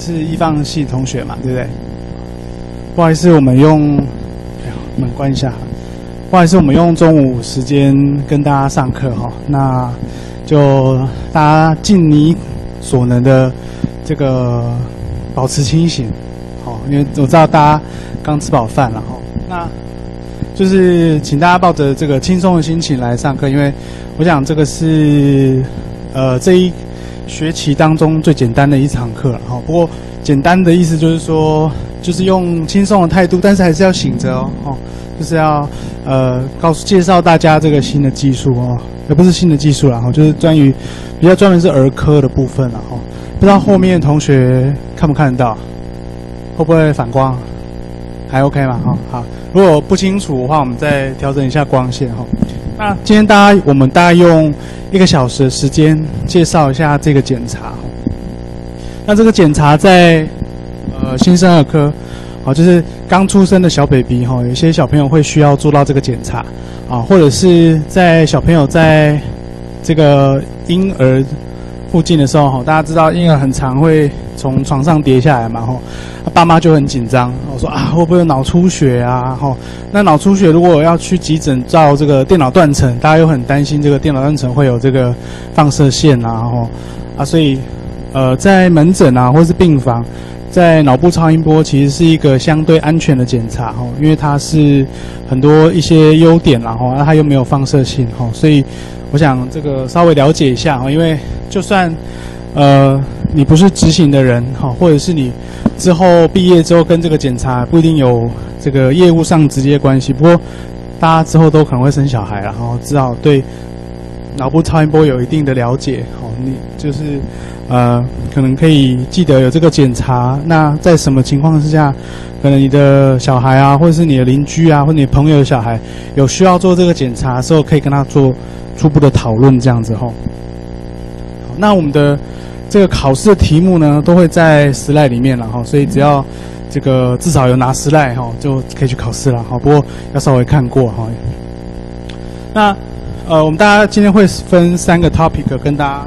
是一放系同学嘛，对不对？不好意思，我们用，哎呀，门关一下。不好意思，我们用中午时间跟大家上课哈，那就大家尽你所能的这个保持清醒，好，因为我知道大家刚吃饱饭了哈，那就是请大家抱着这个轻松的心情来上课，因为我想这个是呃这一学期当中最简单的一堂课了哈。不过简单的意思就是说，就是用轻松的态度，但是还是要醒着哦。就是要呃告诉介绍大家这个新的技术哦，也不是新的技术了哈，就是关于比较专门是儿科的部分了哈。不知道后面同学看不看得到，会不会反光？还 OK 吗？哈好，如果不清楚的话，我们再调整一下光线哈。那今天大家我们大概用一个小时的时间介绍一下这个检查。那这个检查在呃新生儿科。好，就是刚出生的小 baby 哈，有些小朋友会需要做到这个检查，啊，或者是在小朋友在这个婴儿附近的时候哈，大家知道婴儿很常会从床上跌下来嘛哈，爸妈就很紧张，说啊会不会脑出血啊哈？那脑出血如果要去急诊照这个电脑断层，大家又很担心这个电脑断层会有这个放射线啊哈啊，所以呃在门诊啊或是病房。在脑部超音波其实是一个相对安全的检查哈，因为它是很多一些优点然后，那它又没有放射性哈，所以我想这个稍微了解一下哈，因为就算呃你不是执行的人哈，或者是你之后毕业之后跟这个检查不一定有这个业务上直接关系，不过大家之后都可能会生小孩然后至少对脑部超音波有一定的了解哦，你就是。呃，可能可以记得有这个检查。那在什么情况之下，可能你的小孩啊，或者是你的邻居啊，或者你朋友的小孩有需要做这个检查的时候，可以跟他做初步的讨论，这样子吼。好，那我们的这个考试的题目呢，都会在十赖里面了哈，所以只要这个至少有拿十赖哈，就可以去考试了哈。不过要稍微看过哈。那呃，我们大家今天会分三个 topic 跟大家。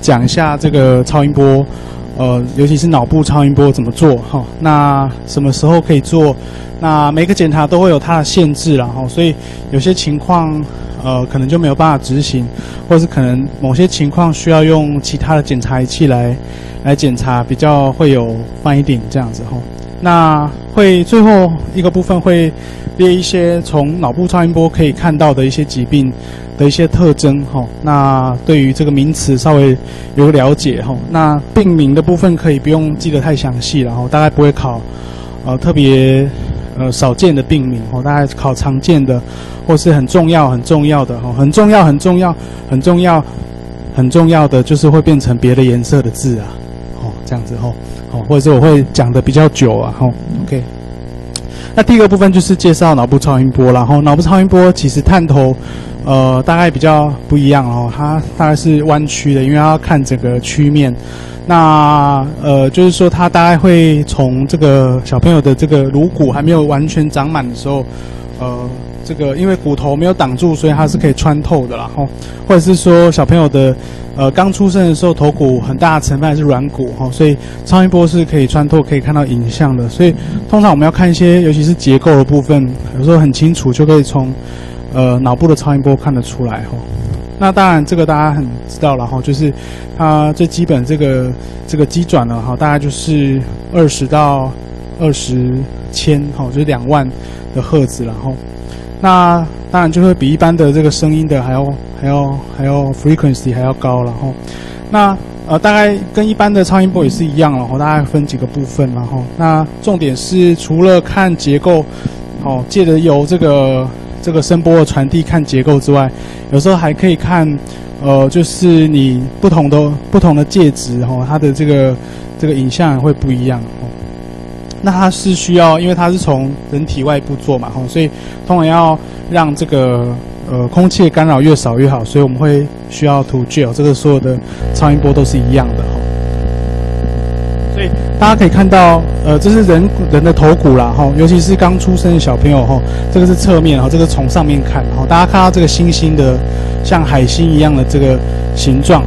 讲一下这个超音波，呃，尤其是脑部超音波怎么做哈？那什么时候可以做？那每个检查都会有它的限制然后，所以有些情况，呃，可能就没有办法执行，或是可能某些情况需要用其他的检查仪器来来检查，比较会有翻一点这样子哈。那会最后一个部分会列一些从脑部超音波可以看到的一些疾病。的一些特征哈，那对于这个名词稍微有个了解哈。那病名的部分可以不用记得太详细，然后大概不会考，呃，特别呃少见的病名哦，大概考常见的或是很重要很重要的哈，很重要很重要很重要很重要的就是会变成别的颜色的字啊，哦，这样子哦，哦，或者是我会讲的比较久啊，吼，OK。那第一个部分就是介绍脑部超音波，然后脑部超音波其实探头。呃，大概比较不一样哦，它大概是弯曲的，因为它要看整个曲面。那呃，就是说它大概会从这个小朋友的这个颅骨还没有完全长满的时候，呃，这个因为骨头没有挡住，所以它是可以穿透的，然后或者是说小朋友的呃刚出生的时候头骨很大的成分是软骨哈，所以超音波是可以穿透可以看到影像的。所以通常我们要看一些尤其是结构的部分，有时候很清楚就可以从。呃，脑部的超音波看得出来哈。那当然，这个大家很知道了哈，就是它最基本这个这个机转呢哈，大概就是二十到二十千哈，就是两万的赫兹然后，那当然就会比一般的这个声音的还要还要还要 frequency 还要高了哈。那呃，大概跟一般的超音波也是一样了哈，大概分几个部分然后，那重点是除了看结构，哦，借着由这个。这个声波的传递看结构之外，有时候还可以看，呃，就是你不同的不同的介质哈，它的这个这个影像会不一样。那它是需要，因为它是从人体外部做嘛哈，所以通常要让这个呃空气的干扰越少越好，所以我们会需要涂 gel，这个所有的超音波都是一样的哈。所以大家可以看到，呃，这是人人的头骨啦，哈，尤其是刚出生的小朋友，哈，这个是侧面，哈，这个从上面看，哈，大家看到这个星星的，像海星一样的这个形状，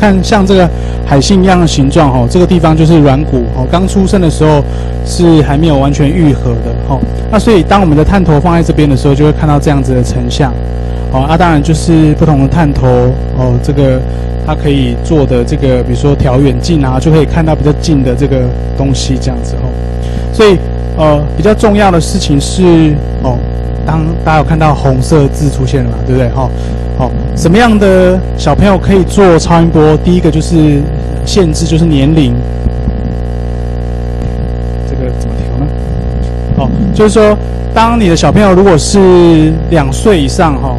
看像这个海信一样的形状哈，这个地方就是软骨哦，刚出生的时候是还没有完全愈合的哈。那所以当我们的探头放在这边的时候，就会看到这样子的成像。哦，啊，当然就是不同的探头哦，这个它可以做的这个，比如说调远近啊，就可以看到比较近的这个东西这样子哦。所以呃，比较重要的事情是，当大家有看到红色字出现了嘛，对不对？哈，好，什么样的小朋友可以做超音波？第一个就是限制，就是年龄。这个怎么调呢？哦，就是说，当你的小朋友如果是两岁以上，哈。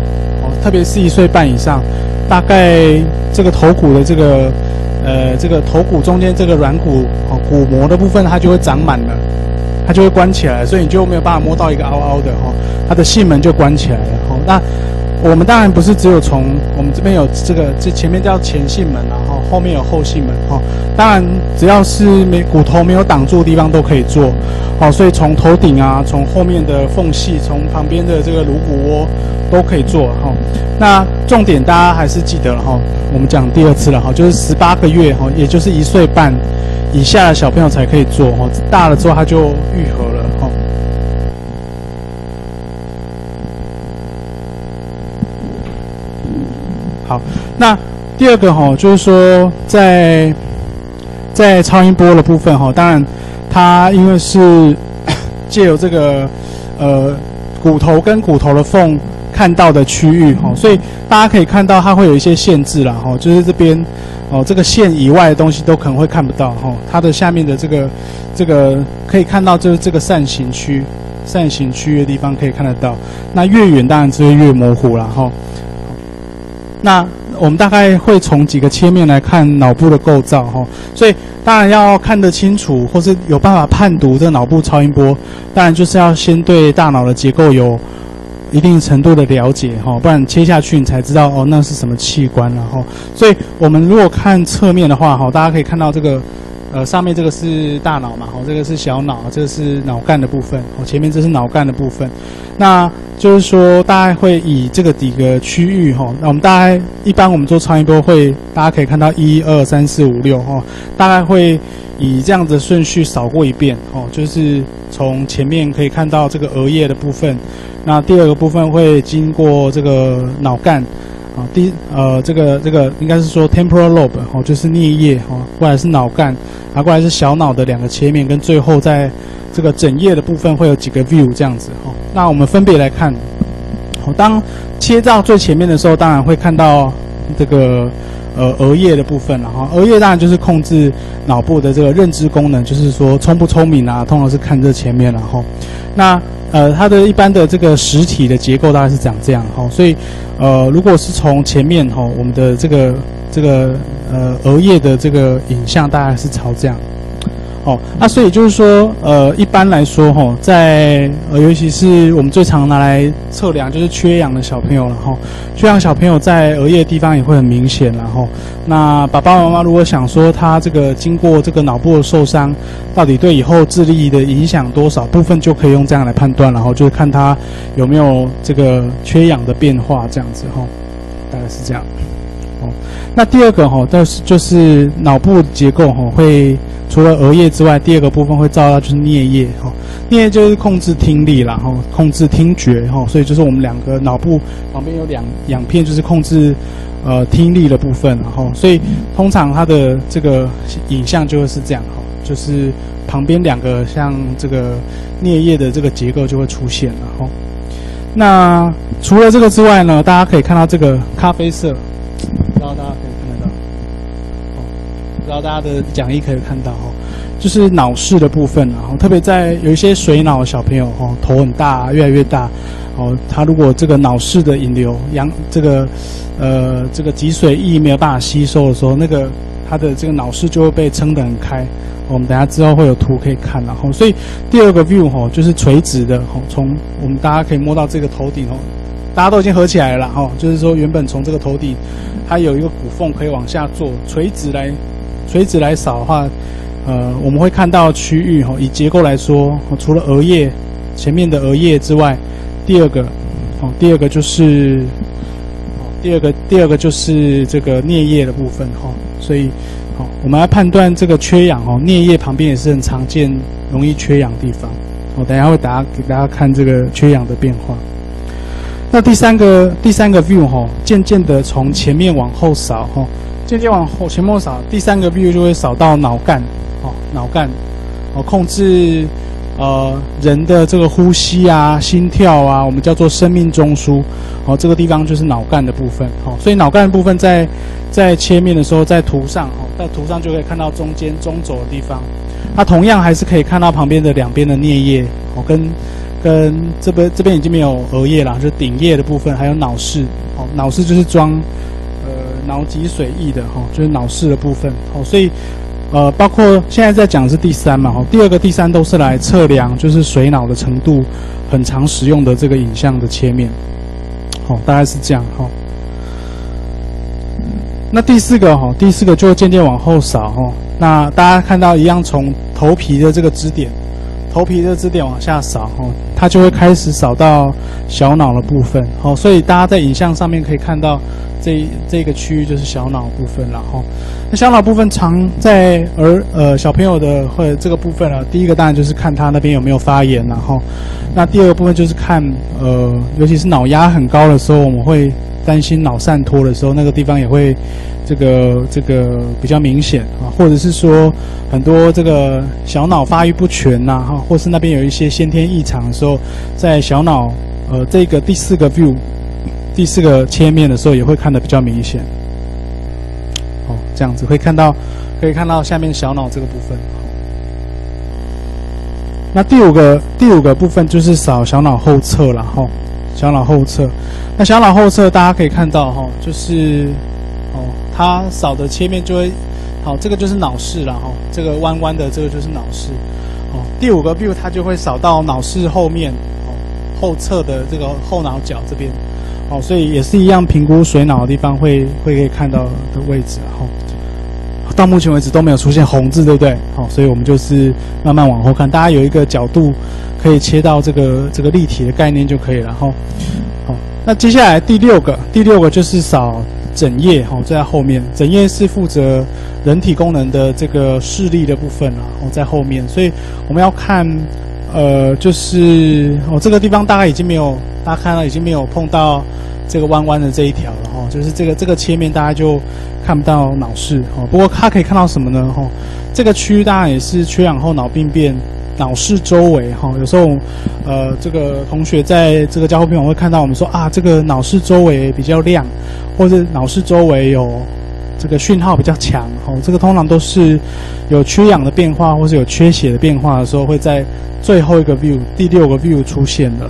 特别是一岁半以上，大概这个头骨的这个，呃，这个头骨中间这个软骨哦，骨膜的部分它就会长满了，它就会关起来，所以你就没有办法摸到一个凹凹的哈，它的囟门就关起来了哈。那我们当然不是只有从我们这边有这个，这前面叫前囟门然后后面有后囟门哈。当然只要是没骨头没有挡住的地方都可以做，好，所以从头顶啊，从后面的缝隙，从旁边的这个颅骨窝。都可以做哈，那重点大家还是记得了哈。我们讲第二次了哈，就是十八个月哈，也就是一岁半以下的小朋友才可以做哈，大了之后它就愈合了哈。好，那第二个哈，就是说在在超音波的部分哈，当然它因为是 借由这个呃骨头跟骨头的缝。看到的区域哈，所以大家可以看到它会有一些限制了哈，就是这边哦，这个线以外的东西都可能会看不到哈。它的下面的这个这个可以看到，就是这个扇形区、扇形区域的地方可以看得到。那越远当然就会越模糊了哈。那我们大概会从几个切面来看脑部的构造哈，所以当然要看得清楚，或是有办法判读这个脑部超音波，当然就是要先对大脑的结构有。一定程度的了解哈，不然切下去你才知道哦，那是什么器官然后，所以我们如果看侧面的话哈，大家可以看到这个，呃，上面这个是大脑嘛，哦，这个是小脑，这个是脑干的部分，哦，前面这是脑干的部分，那就是说大概会以这个几个区域哈，那我们大概一般我们做超音波会，大家可以看到一二三四五六哈，大概会以这样子顺序扫过一遍哦，就是从前面可以看到这个额叶的部分。那第二个部分会经过这个脑干，啊，第呃这个这个应该是说 temporal lobe 哦，就是颞叶哦，过来是脑干，啊过来是小脑的两个切面，跟最后在这个枕叶的部分会有几个 view 这样子哦。那我们分别来看，哦，当切到最前面的时候，当然会看到这个呃额叶的部分了哈。额叶当然就是控制脑部的这个认知功能，就是说聪不聪明啊，通常是看这前面了哈。那呃，它的一般的这个实体的结构大概是长这样哈，所以，呃，如果是从前面哈，我们的这个这个呃额叶的这个影像大概是朝这样。哦，那所以就是说，呃，一般来说，哈，在呃，尤其是我们最常拿来测量，就是缺氧的小朋友了，哈，缺氧小朋友在额叶地方也会很明显，然后，那爸爸妈妈如果想说他这个经过这个脑部的受伤，到底对以后智力的影响多少部分，就可以用这样来判断，然后就是看他有没有这个缺氧的变化，这样子，哈，大概是这样。那第二个哈，但是就是脑部结构哈，会除了额叶之外，第二个部分会照到就是颞叶哈，颞叶就是控制听力啦，哈，控制听觉哈，所以就是我们两个脑部旁边有两两片，就是控制呃听力的部分，然后所以通常它的这个影像就会是这样哈，就是旁边两个像这个颞叶的这个结构就会出现了哈。那除了这个之外呢，大家可以看到这个咖啡色。不知道大家可以看得到，哦，不知道大家的讲义可以看到哦，就是脑室的部分，然后特别在有一些水脑小朋友哦，头很大，越来越大，哦，他如果这个脑室的引流，阳这个呃这个脊髓液没有办法吸收的时候，那个他的这个脑室就会被撑得很开。我们等下之后会有图可以看，然后所以第二个 view 哈，就是垂直的哈，从我们大家可以摸到这个头顶哦。大家都已经合起来了哈，就是说原本从这个头顶，它有一个骨缝可以往下做垂直来，垂直来扫的话，呃，我们会看到区域哈，以结构来说，除了额叶前面的额叶之外，第二个，哦，第二个就是，哦，第二个第二个就是这个颞叶的部分哈，所以，好，我们来判断这个缺氧哦，颞叶旁边也是很常见、容易缺氧地方。我等下会打给大家看这个缺氧的变化。那第三个第三个 view 哈，渐渐的从前面往后扫哈，渐渐往后前面扫，第三个 view 就会扫到脑干，哦，脑干，哦，控制呃人的这个呼吸啊、心跳啊，我们叫做生命中枢，哦，这个地方就是脑干的部分，哦，所以脑干的部分在在切面的时候，在图上，哦，在图上就可以看到中间中轴的地方，它同样还是可以看到旁边的两边的颞叶，哦，跟。跟这边这边已经没有额叶了，就顶叶的部分，还有脑室。哦，脑室就是装呃脑脊髓液的哈，就是脑室的部分。哦，所以呃，包括现在在讲的是第三嘛，哈，第二个、第三都是来测量就是水脑的程度，很常使用的这个影像的切面。好，大概是这样哈。那第四个哈，第四个就渐渐往后扫哈。那大家看到一样，从头皮的这个支点。头皮的支点往下扫，哦，它就会开始扫到小脑的部分，哦，所以大家在影像上面可以看到，这这个区域就是小脑部分了，哈。那小脑部分常在儿呃小朋友的或者这个部分啊，第一个当然就是看他那边有没有发炎，然后，那第二个部分就是看呃，尤其是脑压很高的时候，我们会担心脑散脱的时候，那个地方也会。这个这个比较明显啊，或者是说很多这个小脑发育不全呐，哈，或是那边有一些先天异常的时候，在小脑呃这个第四个 view 第四个切面的时候，也会看得比较明显。哦，这样子会看到可以看到下面小脑这个部分。那第五个第五个部分就是扫小脑后侧了哈，小脑后侧。那小脑后侧大家可以看到哈，就是哦。它扫的切面就会，好，这个就是脑室了哈，这个弯弯的这个就是脑室，哦，第五个 view 它就会扫到脑室后面，哦，后侧的这个后脑角这边，哦，所以也是一样评估水脑的地方会会可以看到的位置，哈，到目前为止都没有出现红字，对不对？好，所以我们就是慢慢往后看，大家有一个角度可以切到这个这个立体的概念就可以了，哈，好，那接下来第六个，第六个就是扫。枕叶哈在后面，枕叶是负责人体功能的这个视力的部分啊，哦在后面，所以我们要看，呃，就是哦这个地方大概已经没有，大家看到已经没有碰到这个弯弯的这一条了哈，就是这个这个切面大家就看不到脑室哈，不过它可以看到什么呢哈？这个区域当然也是缺氧后脑病变。脑室周围哈，有时候，呃，这个同学在这个交互片会看到我们说啊，这个脑室周围比较亮，或者脑室周围有这个讯号比较强，哦，这个通常都是有缺氧的变化，或是有缺血的变化的时候，会在最后一个 view 第六个 view 出现的，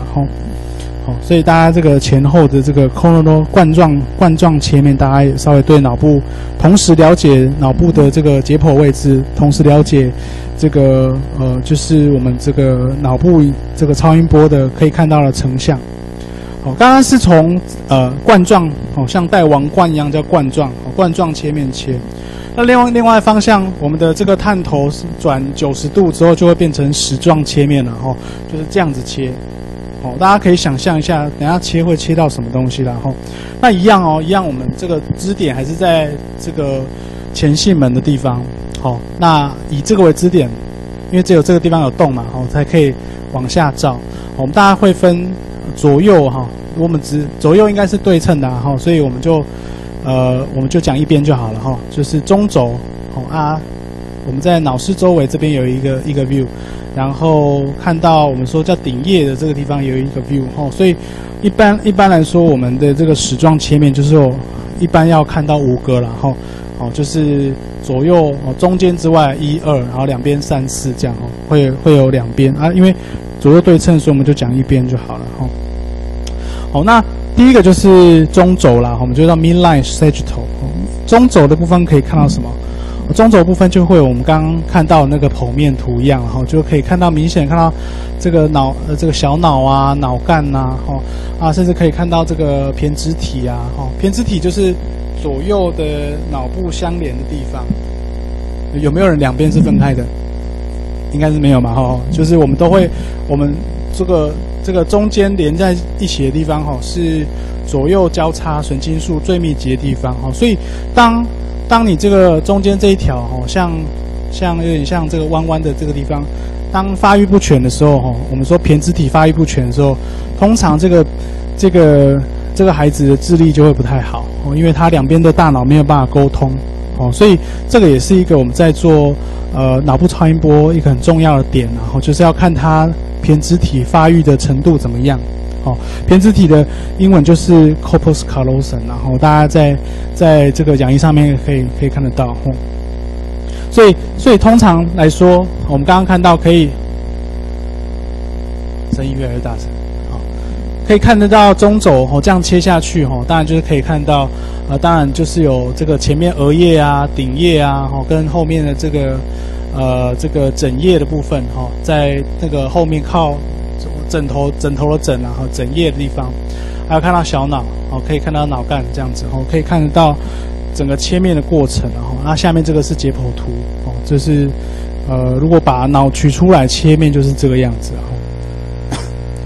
所以大家这个前后的这个 coronal 冠状冠状切面，大家也稍微对脑部同时了解脑部的这个解剖位置，同时了解这个呃，就是我们这个脑部这个超音波的可以看到的成像。好，刚刚是从呃冠状，哦像戴王冠一样叫冠状，冠状切面切。那另外另外方向，我们的这个探头转九十度之后，就会变成矢状切面了，哦，就是这样子切。哦，大家可以想象一下，等下切会切到什么东西然后，那一样哦，一样，我们这个支点还是在这个前囟门的地方。好，那以这个为支点，因为只有这个地方有洞嘛，哦，才可以往下照。我们大家会分左右哈，我们只左右应该是对称的哈，所以我们就呃，我们就讲一边就好了哈，就是中轴。好啊，我们在脑室周围这边有一个一个 view。然后看到我们说叫顶叶的这个地方有一个 view 哦，所以一般一般来说我们的这个矢状切面就是有一般要看到五个了哈，哦就是左右哦中间之外一二，然后两边三四这样哦，会会有两边啊，因为左右对称，所以我们就讲一边就好了哈。好，那第一个就是中轴啦，我们就叫 midline sagittal，中轴的部分可以看到什么？中轴部分就会我们刚刚看到那个剖面图一样，哈，就可以看到明显看到这个脑呃这个小脑啊脑干呐，哈啊甚至可以看到这个胼胝体啊，哈胼胝体就是左右的脑部相连的地方，有没有人两边是分开的？应该是没有嘛，哈，就是我们都会我们这个这个中间连在一起的地方，哈是左右交叉神经束最密集的地方，哈，所以当当你这个中间这一条哦，像像有点像这个弯弯的这个地方，当发育不全的时候哈，我们说胼胝体发育不全的时候，通常这个这个这个孩子的智力就会不太好哦，因为他两边的大脑没有办法沟通哦，所以这个也是一个我们在做呃脑部超音波一个很重要的点，然后就是要看他胼胝体发育的程度怎么样。哦，胼胝体的英文就是 corpus callosum，然后大家在在这个讲义上面可以可以看得到。哦，所以所以通常来说，我们刚刚看到可以声音越来越大声，好，可以看得到中轴哦，这样切下去哦，当然就是可以看到，呃，当然就是有这个前面额叶啊、顶叶啊，哦，跟后面的这个呃这个枕叶的部分哈，在那个后面靠。枕头枕头的枕然后枕叶的地方，还有看到小脑哦，可以看到脑干这样子哦，可以看得到整个切面的过程然后，那下面这个是解剖图哦，这是呃，如果把脑取出来切面就是这个样子哈。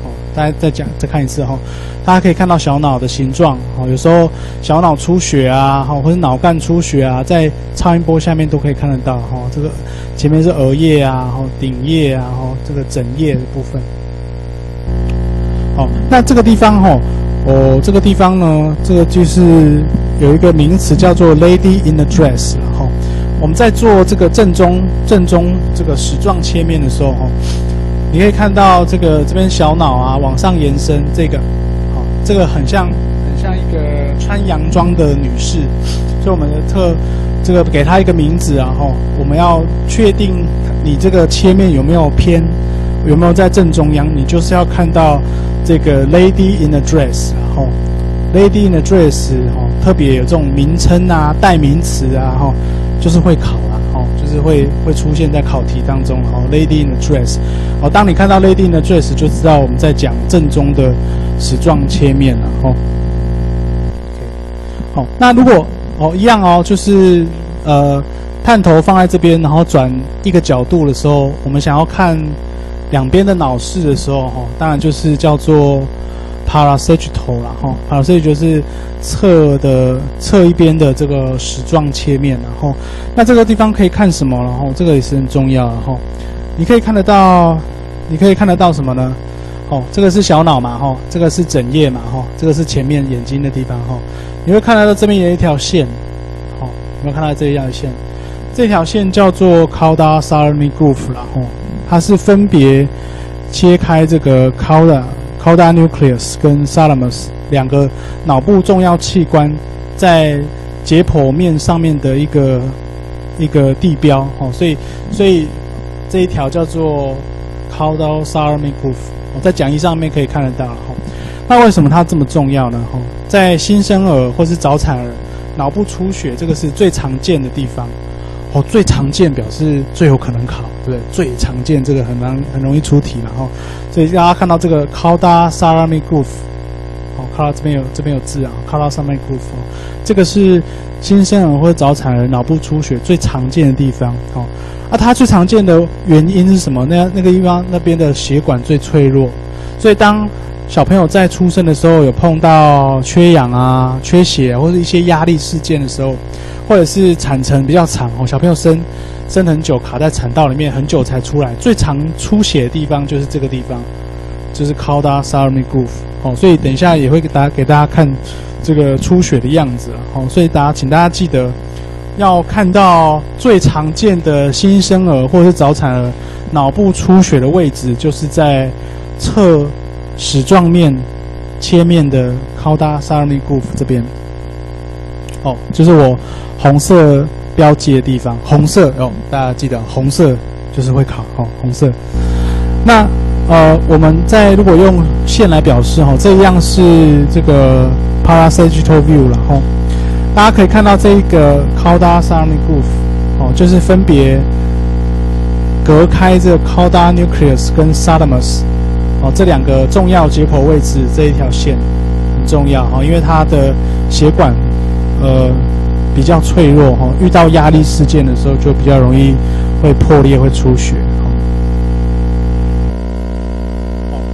好，大家再讲再看一次哈，大家可以看到小脑的形状哦，有时候小脑出血啊，哈，或者脑干出血啊，在超音波下面都可以看得到哈，这个前面是额叶啊，然后顶叶啊，然后这个枕叶的部分。好，那这个地方哈，哦，这个地方呢，这个就是有一个名词叫做 “lady in the dress” 哈。我们在做这个正中正中这个矢状切面的时候哈，你可以看到这个这边小脑啊往上延伸，这个，好，这个很像很像一个穿洋装的女士，所以我们的特这个给她一个名字啊哈，我们要确定你这个切面有没有偏，有没有在正中央，你就是要看到。这个 lady in a dress，然后 lady in a dress，哦，特别有这种名称啊、代名词啊，哈，就是会考啦，哦，就是会会出现在考题当中，哦，lady in a dress，哦，当你看到 lady in a dress，就知道我们在讲正宗的矢状切面了，哦。好，那如果哦一样哦，就是呃探头放在这边，然后转一个角度的时候，我们想要看。两边的脑室的时候，哈，当然就是叫做 parasagittal 了，哈 parasitic 就是侧的侧一边的这个矢状切面，然后，那这个地方可以看什么？然后这个也是很重要，然后，你可以看得到，你可以看得到什么呢？哦，这个是小脑嘛，哈，这个是枕叶嘛，哈，这个是前面眼睛的地方，哈，你会看得到这边有一条线，好，有没有看到这一条线？这条线叫做 cauda salami groove 然后。它是分别切开这个 cauda cauda nucleus 跟 salamus 两个脑部重要器官在解剖面上面的一个一个地标哦，所以所以这一条叫做 cauda salami groove，我在讲义上面可以看得到哈。那为什么它这么重要呢？哈，在新生儿或是早产儿脑部出血，这个是最常见的地方。哦，最常见表示最有可能考，对不对？最常见这个很难很容易出题，然后，所以大家看到这个 cauda salami groove，哦，cauda 这边有这边有字啊，cauda salami groove，这个是新生儿或者早产儿脑部出血最常见的地方，哦，啊，它最常见的原因是什么？那那个地方那边的血管最脆弱，所以当小朋友在出生的时候有碰到缺氧啊、缺血或者一些压力事件的时候。或者是产程比较长哦，小朋友生生很久，卡在产道里面很久才出来，最常出血的地方就是这个地方，就是 cauda salami groove 哦，所以等一下也会给大家给大家看这个出血的样子。哦，所以大家请大家记得要看到最常见的新生儿或者是早产儿脑部出血的位置，就是在侧矢状面切面的 cauda salami groove 这边。哦，就是我。红色标记的地方，红色哦，大家记得红色就是会考哦，红色。那呃，我们在如果用线来表示哈，这一样是这个 parasagittal view 了哈。大家可以看到这一个 cauda salami groove 哦，就是分别隔开这个 cauda nucleus 跟 thalamus 哦这两个重要解剖位置这一条线很重要哈，因为它的血管呃。比较脆弱哈，遇到压力事件的时候就比较容易会破裂、会出血。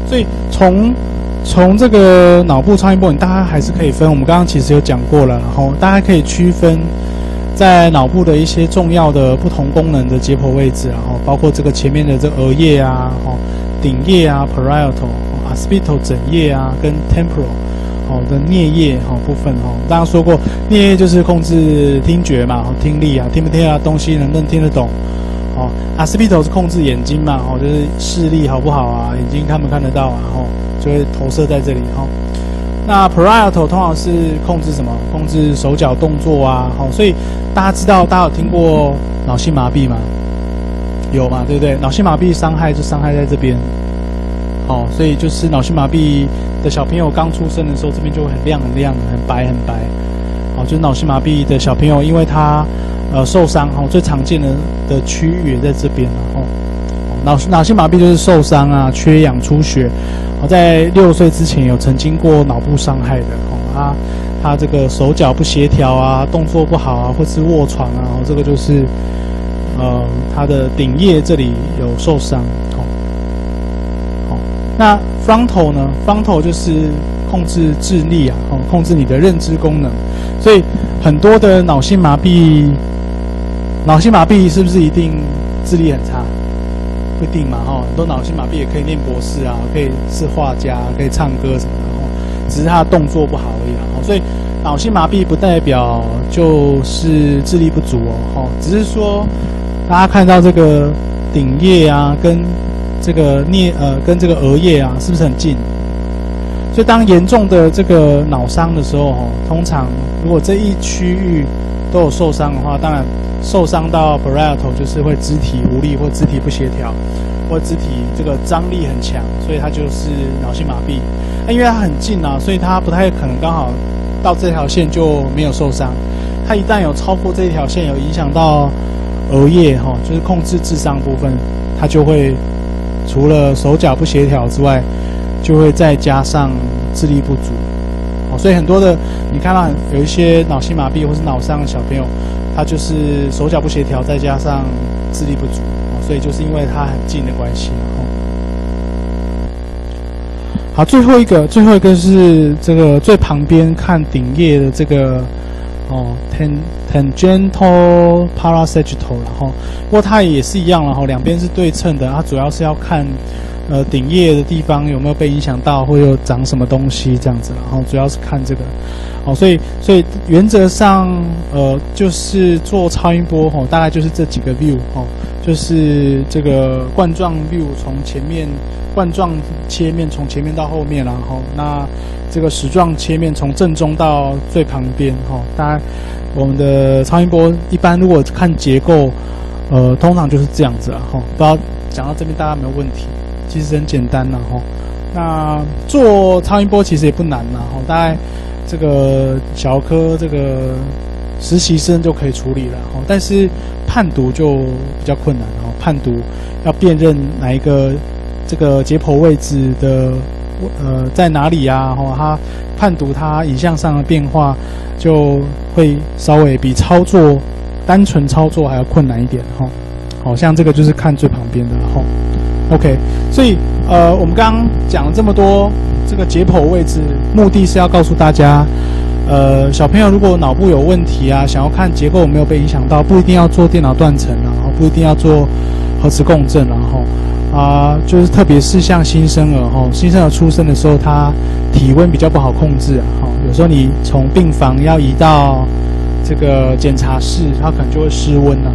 所以从从这个脑部超音波，大家还是可以分。我们刚刚其实有讲过了，然后大家可以区分在脑部的一些重要的不同功能的解剖位置，然后包括这个前面的这额叶啊，哦，顶叶啊，parietal、occipital 枕叶啊，跟 temporal 哦的颞叶哦部分哦，刚刚说过，颞叶就是控制听觉嘛，哦，听力啊，听不听啊东西，能不能听得懂？哦，occipital 是控制眼睛嘛，哦，就是视力好不好啊，眼睛看不看得到啊，哦，就会投射在这里，哦。那 parietal 通常是控制什么？控制手脚动作啊，好，所以大家知道，大家有听过脑性麻痹吗？有嘛，对不对？脑性麻痹伤害就伤害在这边，哦，所以就是脑性麻痹的小朋友刚出生的时候，这边就会很亮很亮，很白很白，哦，就是脑性麻痹的小朋友，因为他呃受伤，哦，最常见的的区域也在这边，然后。脑脑性麻痹就是受伤啊，缺氧出血。我在六岁之前有曾经过脑部伤害的哦，他他这个手脚不协调啊，动作不好啊，或是卧床啊，这个就是呃他的顶叶这里有受伤。那 frontal 呢？frontal 就是控制智力啊，哦，控制你的认知功能。所以很多的脑性麻痹，脑性麻痹是不是一定智力很差？不一定嘛，哈，很多脑性麻痹也可以念博士啊，可以是画家，可以唱歌什么的，哈，只是他的动作不好而已啊，所以脑性麻痹不代表就是智力不足哦，哈，只是说大家看到这个顶叶啊，跟这个颞呃，跟这个额叶啊，是不是很近？所以当严重的这个脑伤的时候，哈，通常如果这一区域都有受伤的话，当然。受伤到 parietal 就是会肢体无力或肢体不协调，或肢体这个张力很强，所以它就是脑性麻痹。那因为它很近啊，所以它不太可能刚好到这条线就没有受伤。它一旦有超过这一条线，有影响到额叶哈，就是控制智商部分，它就会除了手脚不协调之外，就会再加上智力不足。哦，所以很多的你看到有一些脑性麻痹或是脑伤的小朋友。他就是手脚不协调，再加上智力不足，所以就是因为他很近的关系，好，最后一个，最后一个是这个最旁边看顶叶的这个哦，ten tangential parasagittal，然后不过它也是一样，然后两边是对称的，它主要是要看。呃，顶叶的地方有没有被影响到，或有长什么东西这样子，然后主要是看这个，哦，所以所以原则上，呃，就是做超音波，哦，大概就是这几个 view，哦，就是这个冠状 view 从前面冠状切面从前面到后面，然后那这个矢状切面从正中到最旁边，哦，大概我们的超音波一般如果看结构，呃，通常就是这样子了，哈，不知道讲到这边大家有没有问题？其实很简单了哈，那做超音波其实也不难了哈，大概这个小科这个实习生就可以处理了哈，但是判读就比较困难哈，判读要辨认哪一个这个解剖位置的呃在哪里呀？哈，它判读它影像上的变化就会稍微比操作单纯操作还要困难一点哈，好像这个就是看最旁边的哈。OK，所以呃，我们刚刚讲了这么多这个解剖位置，目的是要告诉大家，呃，小朋友如果脑部有问题啊，想要看结构有没有被影响到，不一定要做电脑断层，然后不一定要做核磁共振，然后啊，就是特别是像新生儿哈，新生儿出生的时候，他体温比较不好控制啊，哈，有时候你从病房要移到这个检查室，它可能就会失温啊，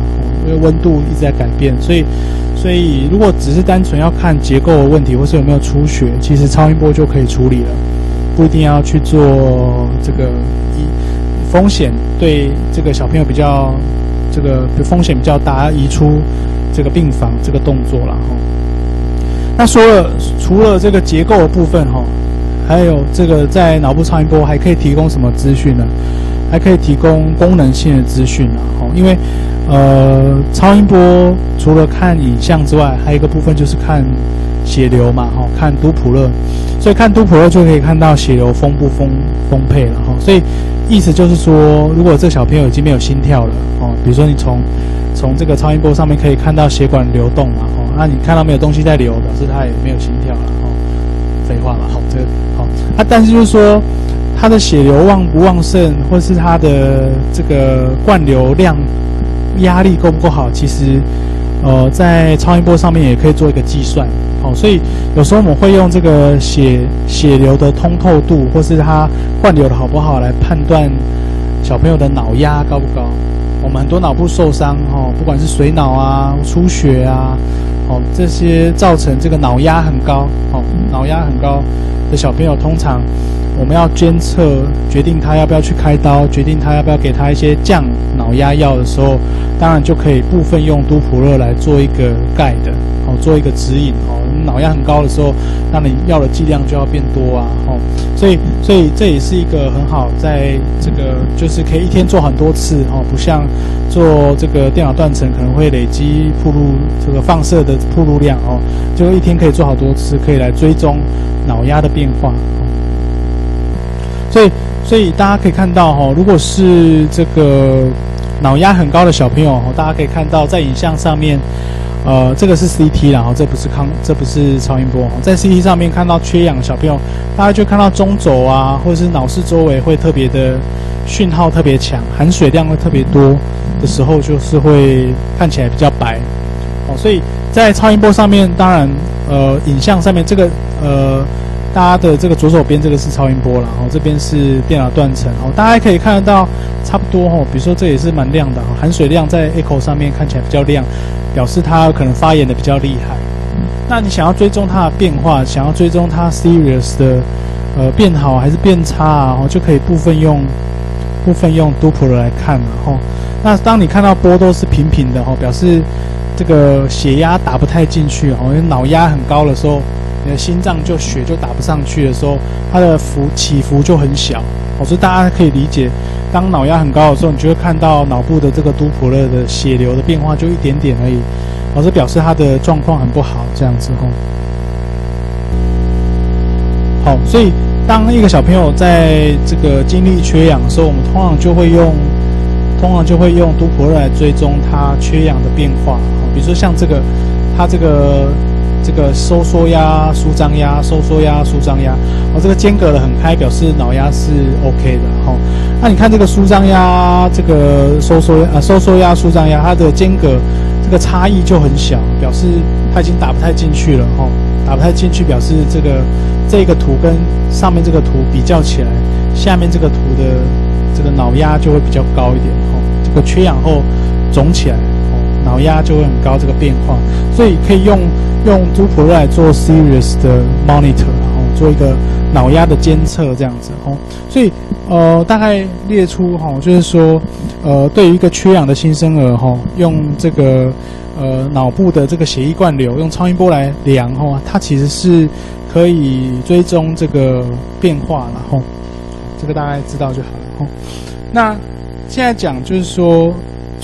因为温度一直在改变，所以。所以，如果只是单纯要看结构的问题，或是有没有出血，其实超音波就可以处理了，不一定要去做这个移风险对这个小朋友比较这个风险比较大，移出这个病房这个动作了哈。那说了，除了这个结构的部分哈，还有这个在脑部超音波还可以提供什么资讯呢？还可以提供功能性的资讯啊，哦，因为。呃，超音波除了看影像之外，还有一个部分就是看血流嘛，哈，看多普勒，所以看多普勒就可以看到血流丰不丰丰沛了，哈，所以意思就是说，如果这小朋友已经没有心跳了，哦，比如说你从从这个超音波上面可以看到血管流动嘛，哦，那你看到没有东西在流，表示他也没有心跳了，哦，废话了，好，这个，啊，但是就是说。他的血流旺不旺盛，或是他的这个灌流量、压力够不够好，其实呃在超音波上面也可以做一个计算。哦，所以有时候我们会用这个血血流的通透度，或是它灌流的好不好，来判断小朋友的脑压高不高。我们很多脑部受伤，哦，不管是水脑啊、出血啊，哦，这些造成这个脑压很高，哦，脑压很高的小朋友，通常我们要监测，决定他要不要去开刀，决定他要不要给他一些降脑压药的时候，当然就可以部分用都普勒来做一个盖的，哦，做一个指引，哦。脑压很高的时候，那你要的剂量就要变多啊，哦，所以所以这也是一个很好，在这个就是可以一天做很多次，哦，不像做这个电脑断层可能会累积铺路这个放射的铺路量，哦，就一天可以做好多次，可以来追踪脑压的变化，所以所以大家可以看到，哈，如果是这个脑压很高的小朋友，大家可以看到在影像上面。呃，这个是 CT 然后这不是康，这不是超音波。在 CT 上面看到缺氧的小朋友，大家就看到中轴啊，或者是脑室周围会特别的讯号特别强，含水量会特别多的时候，就是会看起来比较白。哦，所以在超音波上面，当然，呃，影像上面这个，呃，大家的这个左手边这个是超音波了，然后这边是电脑断层，哦，大家可以看得到差不多哦。比如说这也是蛮亮的，含水量在 echo 上面看起来比较亮。表示它可能发炎的比较厉害，那你想要追踪它的变化，想要追踪它 serious 的呃变好还是变差啊，就可以部分用部分用 Doppler 来看嘛，吼。那当你看到波都是平平的，吼，表示这个血压打不太进去，吼，因为脑压很高的时候，你的心脏就血就打不上去的时候，它的幅起伏就很小，哦，所以大家可以理解。当脑压很高的时候，你就会看到脑部的这个都普勒的血流的变化就一点点而已，老师表示他的状况很不好，这样子吼。好，所以当一个小朋友在这个经历缺氧的时候，我们通常就会用，通常就会用都普勒来追踪他缺氧的变化。比如说像这个，他这个。这个收缩压、舒张压、收缩压、舒张压，哦，这个间隔的很开，表示脑压是 OK 的，哈。那你看这个舒张压、这个收缩啊、收缩压、舒张压，它的间隔这个差异就很小，表示它已经打不太进去了，哈。打不太进去，表示这个这个图跟上面这个图比较起来，下面这个图的这个脑压就会比较高一点，哈。这个缺氧后肿起来。脑压就会很高，这个变化，所以可以用用杜普来做 serious 的 monitor，然后做一个脑压的监测这样子哦。所以呃，大概列出哈，就是说呃，对于一个缺氧的新生儿哈，用这个呃脑部的这个血液灌流，用超音波来量哈，它其实是可以追踪这个变化然后这个大概知道就好了哈。那现在讲就是说。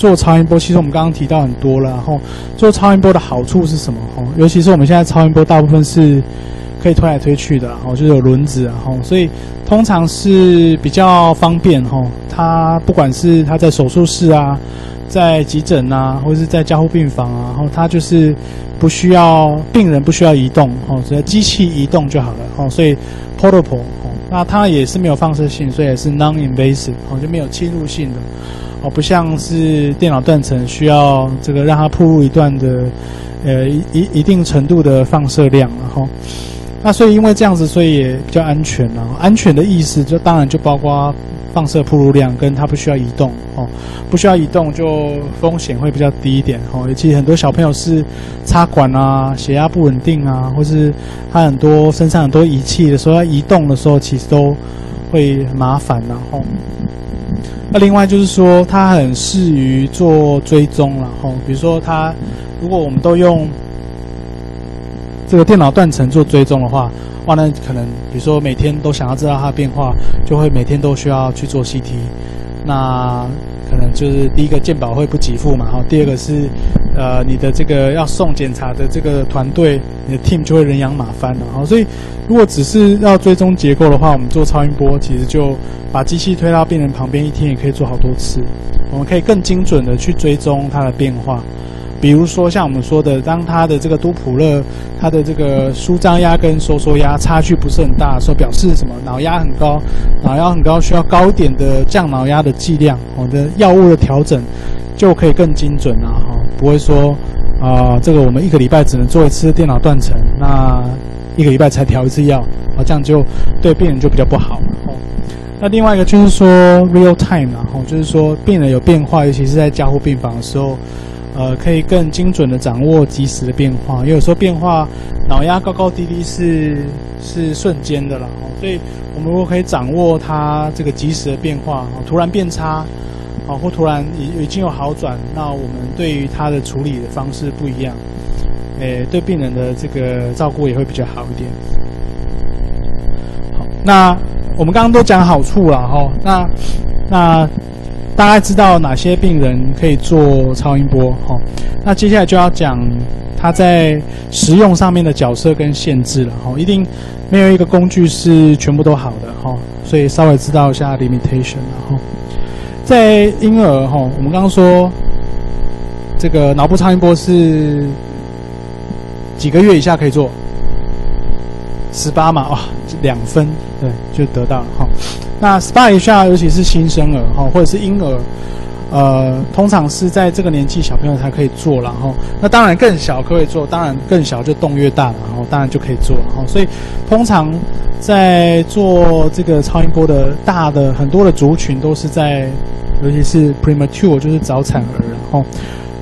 做超音波，其实我们刚刚提到很多了。然后做超音波的好处是什么？哦，尤其是我们现在超音波大部分是可以推来推去的，然后就是有轮子，然后所以通常是比较方便。哈，它不管是它在手术室啊，在急诊啊，或者是在加护病房啊，然后它就是不需要病人不需要移动，哦，只要机器移动就好了。哦，所以 portable，那它也是没有放射性，所以也是 non-invasive，哦，就没有侵入性的。哦，不像是电脑断层需要这个让它铺入一段的，呃一一定程度的放射量，然后，那所以因为这样子，所以也比较安全了。安全的意思就当然就包括放射铺入量跟它不需要移动，哦，不需要移动就风险会比较低一点，哦。尤其很多小朋友是插管啊，血压不稳定啊，或是他很多身上很多仪器的时候要移动的时候，其实都会麻烦，然后。那另外就是说，它很适于做追踪然后比如说它，如果我们都用这个电脑断层做追踪的话，哇，那可能比如说每天都想要知道它的变化，就会每天都需要去做 CT，那可能就是第一个健保会不给付嘛，哈，第二个是。呃，你的这个要送检查的这个团队，你的 team 就会人仰马翻了啊。所以，如果只是要追踪结构的话，我们做超音波，其实就把机器推到病人旁边，一天也可以做好多次。我们可以更精准的去追踪它的变化。比如说，像我们说的，当它的这个多普勒它的这个舒张压跟收缩压差距不是很大，说表示什么脑压很高，脑压很高需要高点的降脑压的剂量，我的药物的调整就可以更精准了哈，不会说啊这个我们一个礼拜只能做一次电脑断层，那一个礼拜才调一次药，啊这样就对病人就比较不好。那另外一个就是说 real time 啊，哦就是说病人有变化，尤其是在加护病房的时候。呃，可以更精准的掌握及时的变化，因为有时候变化脑压高高低低是是瞬间的了，所以我们如果可以掌握它这个及时的变化，突然变差，啊，或突然已已经有好转，那我们对于它的处理的方式不一样，诶，对病人的这个照顾也会比较好一点。好，那我们刚刚都讲好处了，哈，那那。大概知道哪些病人可以做超音波？哈，那接下来就要讲它在实用上面的角色跟限制了。哈，一定没有一个工具是全部都好的。哈，所以稍微知道一下 limitation。然后，在婴儿，哈，我们刚刚说这个脑部超音波是几个月以下可以做？十八嘛，哇，两分，对，就得到了。哈。那 SPA 一下，尤其是新生儿哈，或者是婴儿，呃，通常是在这个年纪小朋友才可以做了哈。那当然更小可以做，当然更小就洞越大了，然后当然就可以做了哈。所以通常在做这个超音波的大的很多的族群都是在，尤其是 premature 就是早产儿，然后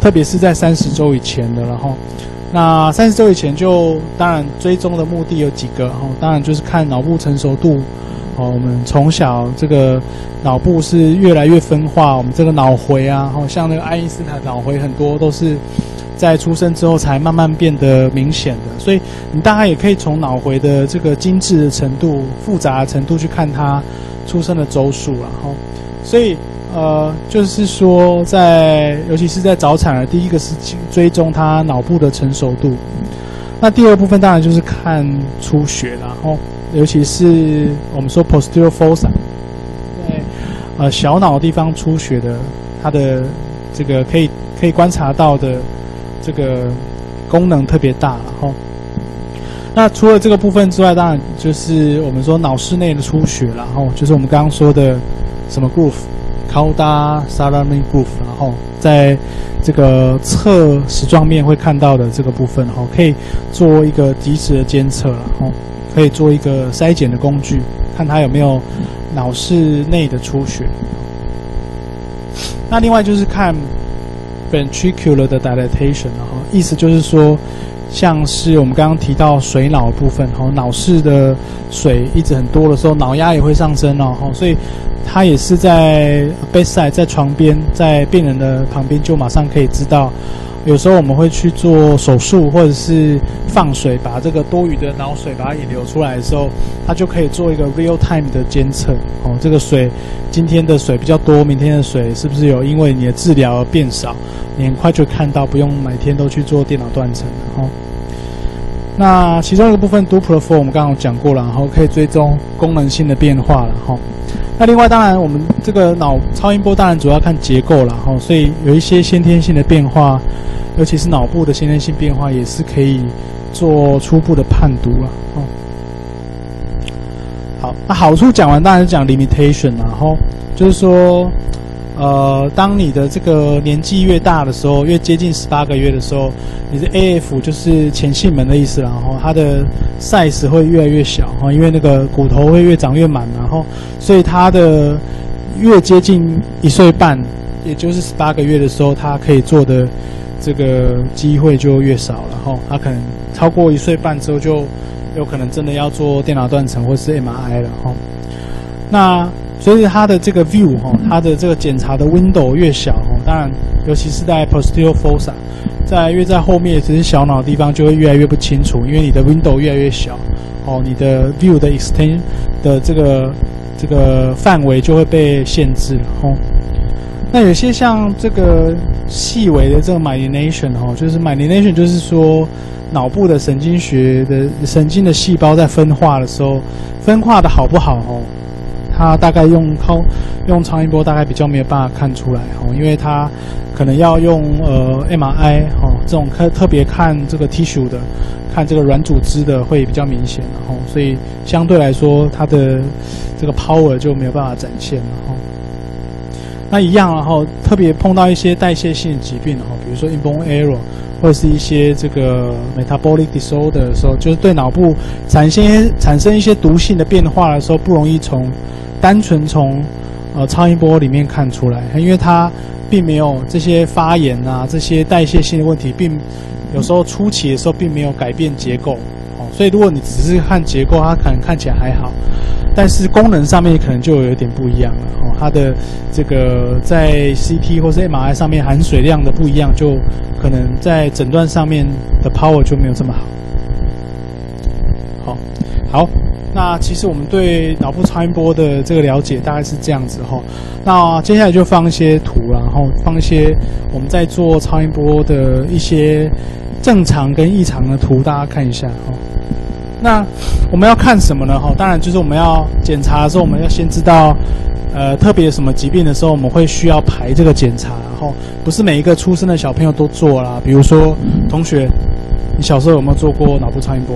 特别是在三十周以前的，然后那三十周以前就当然追踪的目的有几个，哈，当然就是看脑部成熟度。哦，我们从小这个脑部是越来越分化，我们这个脑回啊，哦，像那个爱因斯坦脑回很多都是在出生之后才慢慢变得明显的，所以你大概也可以从脑回的这个精致的程度、复杂程度去看它出生的周数了，哈。所以呃，就是说在尤其是在早产儿，第一个是追踪他脑部的成熟度，那第二部分当然就是看出血了，哦。尤其是我们说 posterior fossa，在呃小脑地方出血的，它的这个可以可以观察到的这个功能特别大，然后那除了这个部分之外，当然就是我们说脑室内的出血，然后就是我们刚刚说的什么 goof groove，cauda salami groove，然后在这个侧矢状面会看到的这个部分，然后可以做一个及时的监测，然后。可以做一个筛检的工具，看他有没有脑室内的出血。那另外就是看 ventricular 的 dilatation，然后意思就是说，像是我们刚刚提到水脑部分，然后脑室的水一直很多的时候，脑压也会上升哦，所以他也是在 bedside，在床边，在病人的旁边，就马上可以知道。有时候我们会去做手术，或者是放水，把这个多余的脑水把它引流出来的时候，它就可以做一个 real time 的监测。哦，这个水今天的水比较多，明天的水是不是有因为你的治疗而变少？你很快就看到，不用每天都去做电脑断层了。哦，那其中一个部分 d u p l o f o r 我们刚刚讲过了，然后可以追踪功能性的变化了。哈，那另外当然我们这个脑超音波当然主要看结构了。哈，所以有一些先天性的变化。尤其是脑部的先天性变化，也是可以做初步的判读啊。哦，好，那好处讲完，当然是讲 limitation，然后就是说，呃，当你的这个年纪越大的时候，越接近十八个月的时候，你的 AF 就是前囟门的意思，然后它的 size 会越来越小，哈，因为那个骨头会越长越满，然后所以它的越接近一岁半，也就是十八个月的时候，它可以做的。这个机会就越少了哈，他可能超过一岁半之后，就有可能真的要做电脑断层或是 MRI 了哈。那所以它的这个 view 哈，它的这个检查的 window 越小哈，当然，尤其是在 posterior fossa，在越在后面，其实小脑地方就会越来越不清楚，因为你的 window 越来越小，哦，你的 view 的 extend 的这个这个范围就会被限制了哈。那有些像这个细微的这个 myelination 哈，就是 myelination 就是说脑部的神经学的神经的细胞在分化的时候，分化的好不好哦？它大概用靠用超音波大概比较没有办法看出来哦，因为它可能要用呃 MRI 哦这种特特别看这个 tissue 的，看这个软组织的会比较明显，然后所以相对来说它的这个 power 就没有办法展现，了哦。那一样，然后特别碰到一些代谢性疾病，然后比如说 inborn error 或者是一些这个 metabolic disorder 的时候，就是对脑部产生产生一些毒性的变化的时候，不容易从单纯从呃超音波里面看出来，因为它并没有这些发炎啊这些代谢性的问题，并有时候初期的时候并没有改变结构，哦，所以如果你只是看结构，它可能看起来还好，但是功能上面可能就有点不一样了，哦，它的这个在 CT 或是 MRI 上面含水量的不一样，就可能在诊断上面的 power 就没有这么好。好，好，那其实我们对脑部超音波的这个了解大概是这样子哈，那接下来就放一些图，然后放一些我们在做超音波的一些。正常跟异常的图，大家看一下哈。那我们要看什么呢？哈，当然就是我们要检查的时候，我们要先知道，呃，特别什么疾病的时候，我们会需要排这个检查。然后不是每一个出生的小朋友都做啦。比如说，同学，你小时候有没有做过脑部超音波？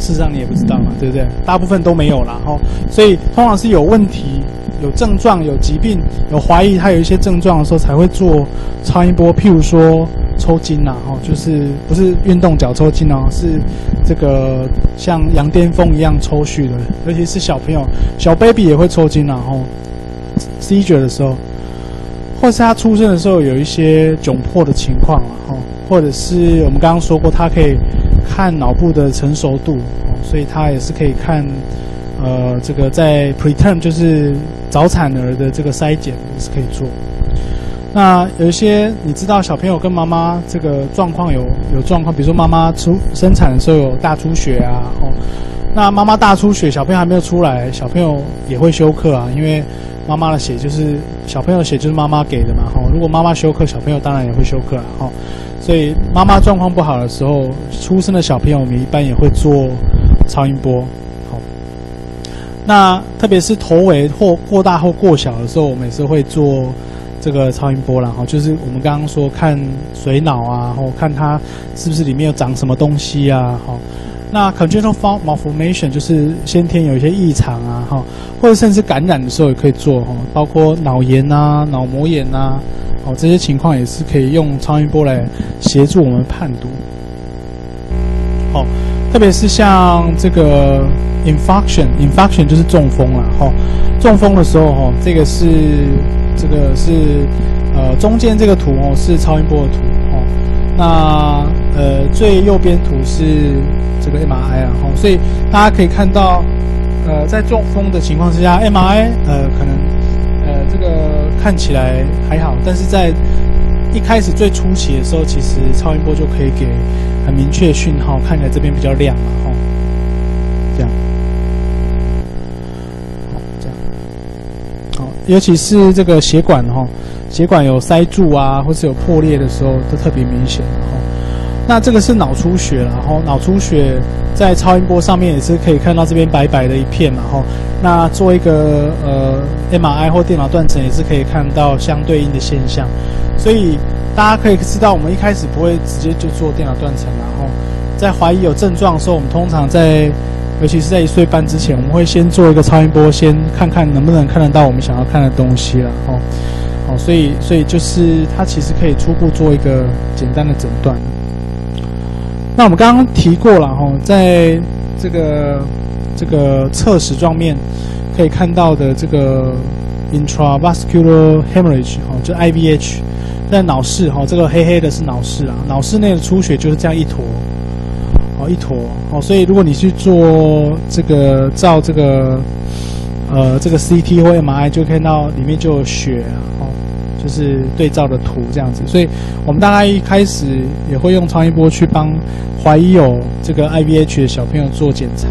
事实上你也不知道嘛，对不对？大部分都没有啦。哈，所以通常是有问题、有症状、有疾病、有怀疑他有一些症状的时候，才会做超音波。譬如说。抽筋呐，哈，就是不是运动脚抽筋哦，是这个像羊癫疯一样抽搐的，尤其是小朋友，小 baby 也会抽筋，然后 seizure 的时候，或是他出生的时候有一些窘迫的情况，哈，或者是我们刚刚说过，他可以看脑部的成熟度，所以他也是可以看，呃，这个在 preterm 就是早产儿的这个筛检也是可以做。那有一些你知道小朋友跟妈妈这个状况有有状况，比如说妈妈出生产的时候有大出血啊，哦，那妈妈大出血，小朋友还没有出来，小朋友也会休克啊，因为妈妈的血就是小朋友的血就是妈妈给的嘛，哈，如果妈妈休克，小朋友当然也会休克啊，哈，所以妈妈状况不好的时候，出生的小朋友我们一般也会做超音波，好，那特别是头围或过大或过小的时候，我们也是会做。这个超音波然后就是我们刚刚说看水脑啊，然后看它是不是里面有长什么东西啊，哈。那 congenital malformation 就是先天有一些异常啊，哈，或者甚至感染的时候也可以做，哈，包括脑炎啊、脑膜炎啊，哦，这些情况也是可以用超音波来协助我们判读。好，特别是像这个 infarction，infarction 就是中风了，哈，中风的时候，哈，这个是。这个是呃中间这个图哦是超音波的图哦，那呃最右边图是这个 MRI 啊，哦，所以大家可以看到，呃在中风的情况之下，MRI 呃可能这个看起来还好，但是在一开始最初期的时候，其实超音波就可以给很明确讯号，看起来这边比较亮嘛，哈，这样。好这样，好尤其是这个血管哈，血管有塞住啊，或是有破裂的时候，都特别明显哈。那这个是脑出血然后脑出血在超音波上面也是可以看到这边白白的一片嘛哈。那做一个呃 MRI 或电脑断层也是可以看到相对应的现象。所以大家可以知道，我们一开始不会直接就做电脑断层，然后在怀疑有症状的时候，我们通常在尤其是在一岁半之前，我们会先做一个超音波，先看看能不能看得到我们想要看的东西了，哦，哦，所以，所以就是它其实可以初步做一个简单的诊断。那我们刚刚提过了，哈，在这个这个侧矢状面可以看到的这个 intravascular hemorrhage，哦，就 IVH，在脑室，哈，这个黑黑的是脑室啊，脑室内的出血就是这样一坨。哦，一坨哦，所以如果你去做这个照这个呃这个 CT 或 M I 就看到里面就有血啊，哦，就是对照的图这样子。所以我们大概一开始也会用超音波去帮怀疑有这个 IVH 的小朋友做检查，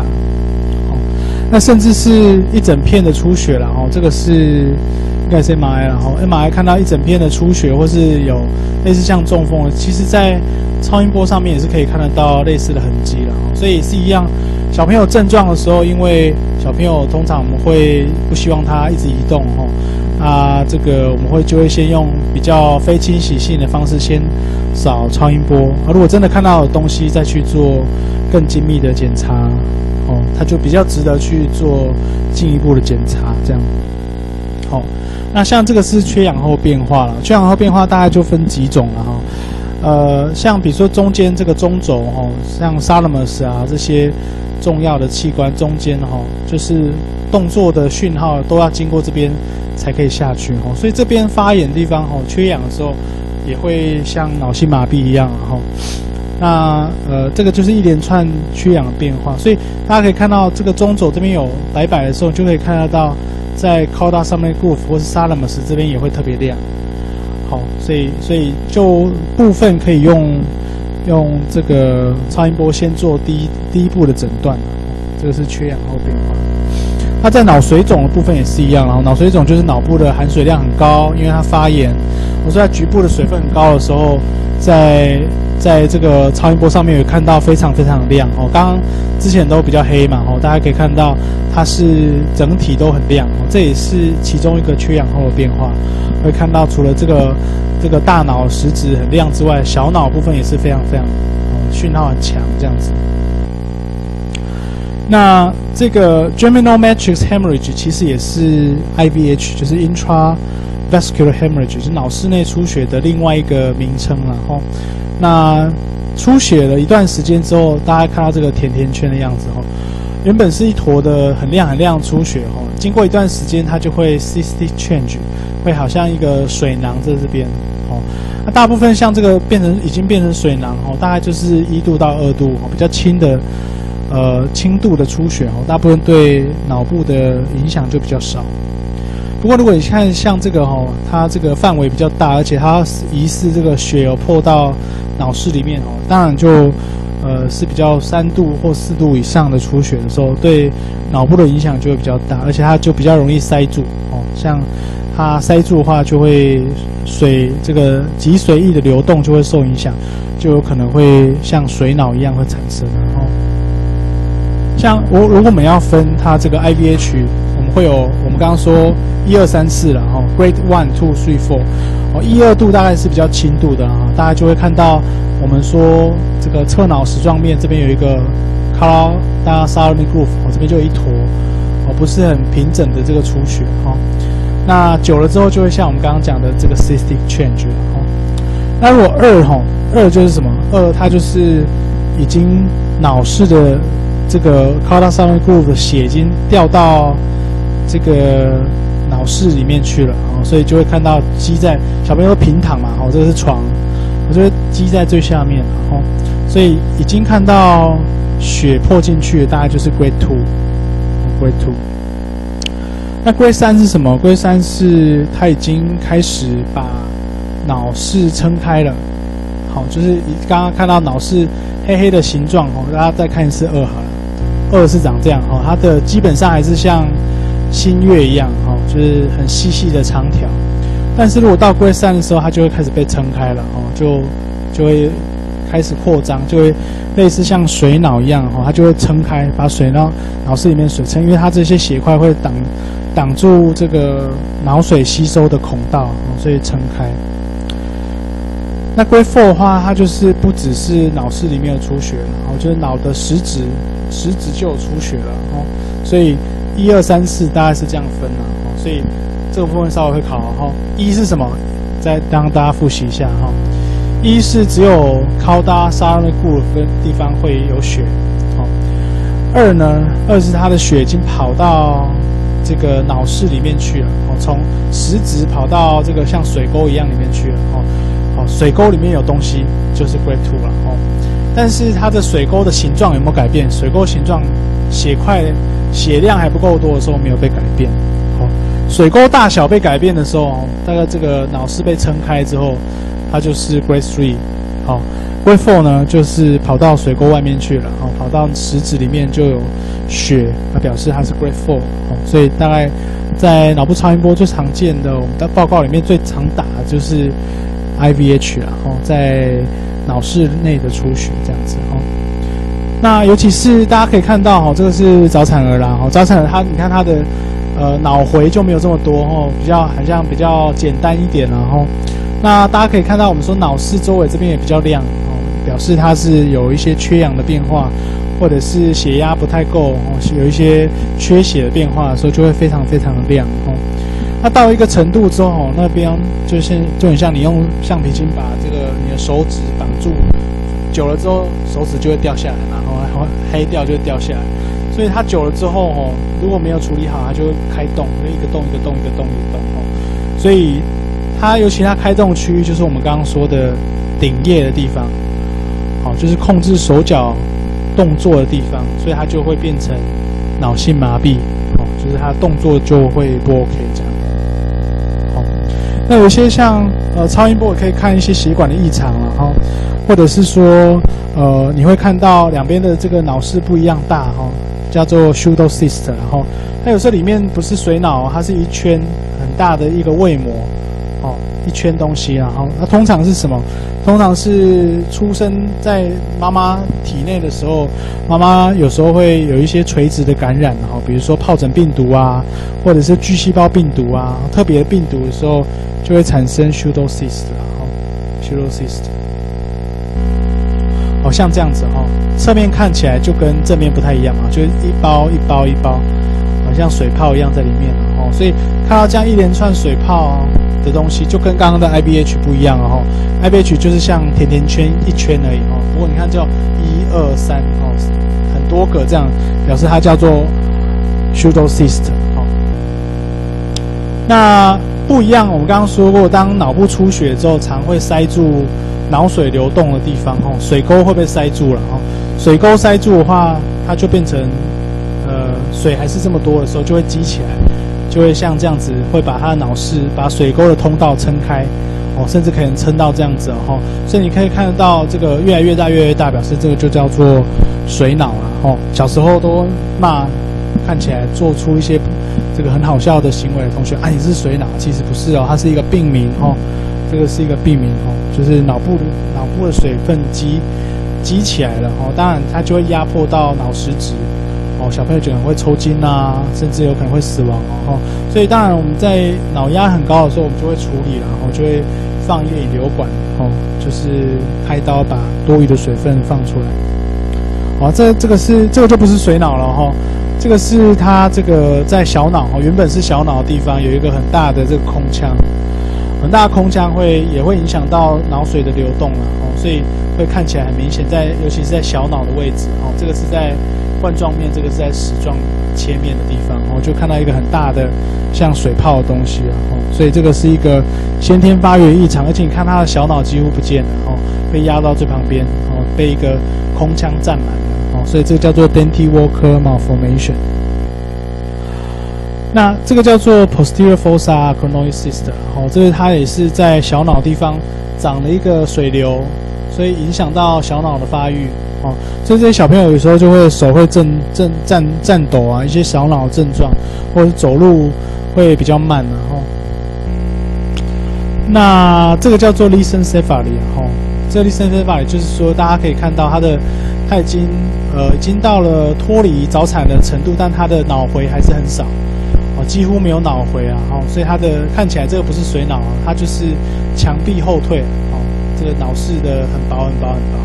那甚至是一整片的出血了，哦，这个是应该是 MRI 然后 MRI 看到一整片的出血或是有类似像中风，其实在超音波上面也是可以看得到类似的痕迹了，所以是一样，小朋友症状的时候，因为小朋友通常我们会不希望他一直移动哦，啊，这个我们会就会先用比较非清洗性的方式先扫超音波，啊，如果真的看到有东西再去做更精密的检查，哦，他就比较值得去做进一步的检查，这样，好，那像这个是缺氧后变化了，缺氧后变化大概就分几种了哈。呃，像比如说中间这个中轴哈，像 Salamus 啊这些重要的器官中间哈，就是动作的讯号都要经过这边才可以下去哈，所以这边发炎的地方哈，缺氧的时候也会像脑性麻痹一样哈。那呃，这个就是一连串缺氧的变化，所以大家可以看到这个中轴这边有白白的时候，就可以看得到在 c a 上面 groove 或是 Salamus 这边也会特别亮。好，所以所以就部分可以用用这个超音波先做第一第一步的诊断这个是缺氧后变化。那在脑水肿的部分也是一样，然后脑水肿就是脑部的含水量很高，因为它发炎。我说在局部的水分很高的时候，在在这个超音波上面有看到非常非常亮哦。刚刚之前都比较黑嘛，哦，大家可以看到它是整体都很亮哦，这也是其中一个缺氧后的变化。会看到除了这个这个大脑实质很亮之外，小脑部分也是非常非常讯号很强这样子。那这个 germinal matrix hemorrhage 其实也是 IVH，就是 intravascular hemorrhage，就是脑室内出血的另外一个名称了哈。那出血了一段时间之后，大家看到这个甜甜圈的样子哈，原本是一坨的很亮很亮出血哈，经过一段时间它就会 cystic change。会好像一个水囊在这边，哦，那大部分像这个变成已经变成水囊，哦，大概就是一度到二度，哦，比较轻的，呃，轻度的出血，哦，大部分对脑部的影响就比较少。不过如果你看像这个，哦，它这个范围比较大，而且它疑似这个血有破到脑室里面，哦，当然就，呃，是比较三度或四度以上的出血的时候，对脑部的影响就会比较大，而且它就比较容易塞住，哦，像。它塞住的话，就会水这个脊髓液的流动就会受影响，就有可能会像水脑一样会产生。哦，像我如果我们要分它这个 IVH，我们会有我们刚刚说一二三四了哈，Grade One, Two, Three, Four。哦，一二度大概是比较轻度的啊，大家就会看到我们说这个侧脑石状面这边有一个 Color d a s a r m i Groove，哦这边就有一坨哦不是很平整的这个出血哈。那久了之后，就会像我们刚刚讲的这个 cystic change 了哈。那如果二哈，二就是什么？二它就是已经脑室的这个 c a r d a s a l groove 的血已经掉到这个脑室里面去了啊，所以就会看到积在小朋友平躺嘛，哦，这是床，我觉得积在最下面，然后所以已经看到血破进去，大概就是 grade two，grade two。那龟三是什么？龟三是它已经开始把脑室撑开了，好，就是刚刚看到脑室黑黑的形状哦，大家再看一次二好了，二是长这样哦，它的基本上还是像新月一样哦，就是很细细的长条，但是如果到龟三的时候，它就会开始被撑开了哦，就就会开始扩张，就会类似像水脑一样哦，它就会撑开，把水脑脑室里面水撑，因为它这些血块会挡。挡住这个脑水吸收的孔道，所以撑开。那 Grade Four 的话，它就是不只是脑室里面有出血了，哦，就是脑的实质实质就有出血了，哦，所以一二三四大概是这样分了，所以这个部分稍微会考，哈，一是什么？再让大家复习一下，哈，一是只有靠搭沙尔内固的地方会有血，好，二呢，二是它的血已经跑到。这个脑室里面去了，哦，从实质跑到这个像水沟一样里面去了，哦，好，水沟里面有东西就是灰突了，哦，但是它的水沟的形状有没有改变？水沟形状血块血量还不够多的时候没有被改变，好，水沟大小被改变的时候，大概这个脑室被撑开之后，它就是 grade three，好。Grade Four 呢，就是跑到水沟外面去了，哦，跑到食指里面就有血，那表示它是 Grade Four，哦，所以大概在脑部超音波最常见的，我们的报告里面最常打的就是 IVH 了，哦，在脑室内的出血这样子，哦。那尤其是大家可以看到哈，这个是早产儿啦，哈，早产儿他你看他的呃脑回就没有这么多哈，比较好像比较简单一点，然后那大家可以看到我们说脑室周围这边也比较亮哦，表示它是有一些缺氧的变化。或者是血压不太够哦，有一些缺血的变化的时候，就会非常非常的亮哦。那到一个程度之后，那边就是就很像你用橡皮筋把这个你的手指绑住，久了之后手指就会掉下来，然后然后黑掉就会掉下来。所以它久了之后哦，如果没有处理好，它就会开洞，就一个洞一个洞一个洞一个洞哦。所以它尤其它开洞区域就是我们刚刚说的顶叶的地方，好，就是控制手脚。动作的地方，所以它就会变成脑性麻痹，哦，就是它动作就会不 OK 这样。那有些像呃超音波可以看一些血管的异常了哈，或者是说呃你会看到两边的这个脑室不一样大哈，叫做 pseudocyst，然后它有时候里面不是水脑，它是一圈很大的一个胃膜哦。一圈东西，然后那通常是什么？通常是出生在妈妈体内的时候，妈妈有时候会有一些垂直的感染，然后比如说疱疹病毒啊，或者是巨细胞病毒啊，特别病毒的时候就会产生 pseudocyst，然后 pseudocyst，哦，像这样子哈，侧面看起来就跟正面不太一样嘛，就是一包一包一包，好像水泡一样在里面哦，所以看到这样一连串水泡。的东西就跟刚刚的 IBH 不一样了哈，IBH 就是像甜甜圈一圈而已哈，不过你看叫一二三哦，很多个这样表示它叫做 pseudocyst 哦。那不一样，我们刚刚说过，当脑部出血之后，常会塞住脑水流动的地方哦，水沟会被塞住了哦，水沟塞住的话，它就变成呃水还是这么多的时候，就会积起来。就会像这样子，会把他的脑室把水沟的通道撑开，哦，甚至可能撑到这样子哦，所以你可以看得到这个越来越大，越来越大，表示这个就叫做水脑了哦。小时候都骂，看起来做出一些这个很好笑的行为同学，啊，你是水脑，其实不是哦，它是一个病名哦，这个是一个病名哦，就是脑部脑部的水分积积起来了哦，当然它就会压迫到脑实质。哦，小朋友可能会抽筋啊，甚至有可能会死亡哦。所以当然我们在脑压很高的时候，我们就会处理了，然后就会放一个引流管，哦，就是开刀把多余的水分放出来。哦，这这个是这个就不是水脑了哈，这个是它这个在小脑哦，原本是小脑的地方有一个很大的这个空腔，很大空腔会也会影响到脑水的流动了哦，所以会看起来很明显，在尤其是在小脑的位置哦，这个是在。冠状面这个是在矢状切面的地方，我就看到一个很大的像水泡的东西，然后所以这个是一个先天发育异常，而且你看他的小脑几乎不见了，哦，被压到最旁边，哦，被一个空腔占满，所以这个叫做 Denty Walker malformation。那这个叫做 Posterior fossa conoid cyst，哦，这个它也是在小脑地方长了一个水流，所以影响到小脑的发育。哦，所以这些小朋友有时候就会手会震震颤颤抖啊，一些小脑症状，或者走路会比较慢然后，那这个叫做 lisencephaly 哈，这 l i s t e n cephaly 就是说，大家可以看到他的他已经呃已经到了脱离早产的程度，但他的脑回还是很少，哦，几乎没有脑回啊，哦，所以他的看起来这个不是水脑啊，他就是墙壁后退，哦，这个脑室的很薄很薄很薄。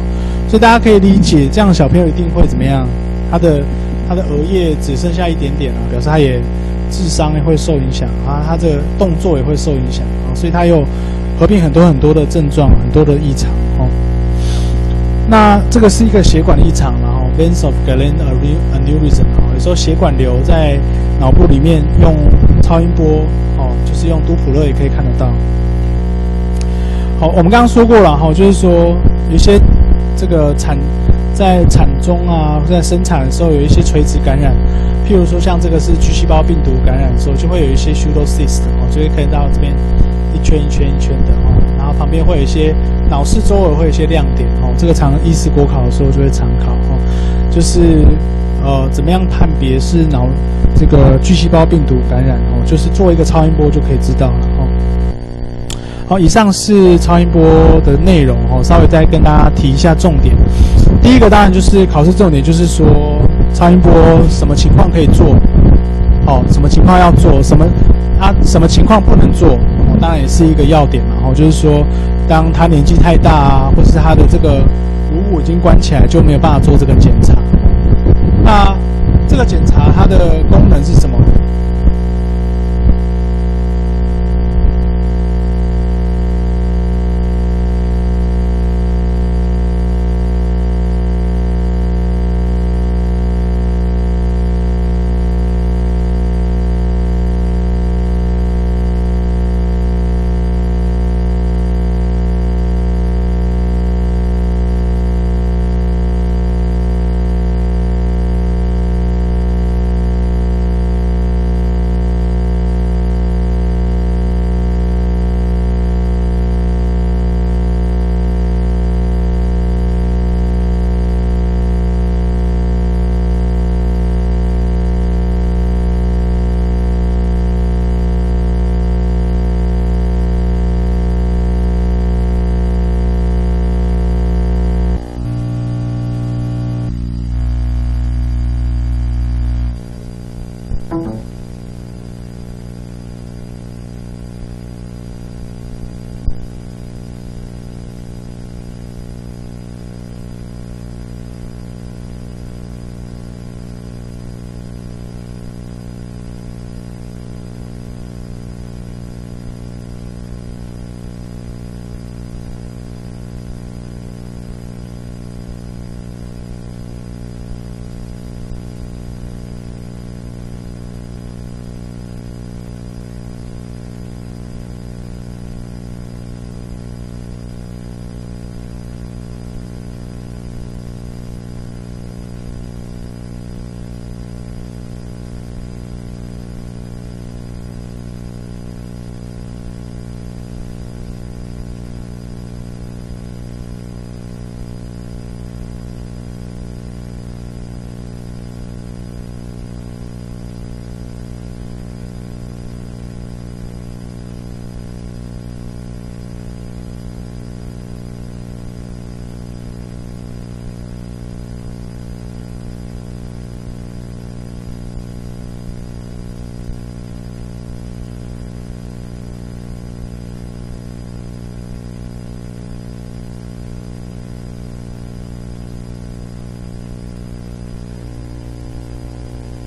所以大家可以理解，这样小朋友一定会怎么样？他的他的额叶只剩下一点点了，表示他也智商也会受影响啊，他的动作也会受影响啊，所以他又合并很多很多的症状，很多的异常哦。那这个是一个血管异常，然后 veins of Galen aneurysm 啊，有时候血管瘤在脑部里面用超音波哦，就是用多普勒也可以看得到。好，我们刚刚说过了哈，就是说有些。这个产在产中啊，在生产的时候有一些垂直感染，譬如说像这个是巨细胞病毒感染的时候，就会有一些 pseudocyst 哦，就会看到这边圈一圈一圈的哦，然后旁边会有一些脑室周围会有一些亮点哦，这个常医师国考的时候就会常考哦，就是呃怎么样判别是脑这个巨细胞病毒感染哦，就是做一个超音波就可以知道了哦。好，以上是超音波的内容哦，稍微再跟大家提一下重点。第一个当然就是考试重点，就是说超音波什么情况可以做，哦，什么情况要做，什么啊，什么情况不能做，当然也是一个要点嘛。哦，就是说，当他年纪太大啊，或是他的这个颅骨已经关起来，就没有办法做这个检查。那这个检查它的功能是什么？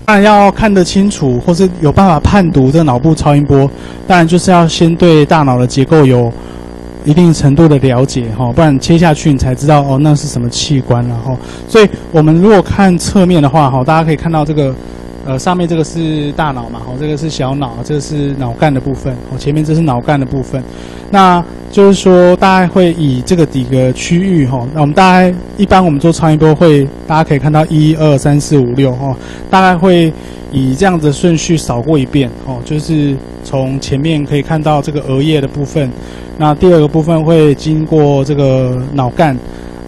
当然要看得清楚，或是有办法判读这脑部超音波，当然就是要先对大脑的结构有一定程度的了解哈，不然切下去你才知道哦，那是什么器官然后，所以我们如果看侧面的话哈，大家可以看到这个。呃，上面这个是大脑嘛，哦，这个是小脑，这个是脑干的部分，哦，前面这是脑干的部分，那就是说大概会以这个几个区域，哈，那我们大概一般我们做超音波会，大家可以看到一二三四五六，哈，大概会以这样子顺序扫过一遍，哦，就是从前面可以看到这个额叶的部分，那第二个部分会经过这个脑干。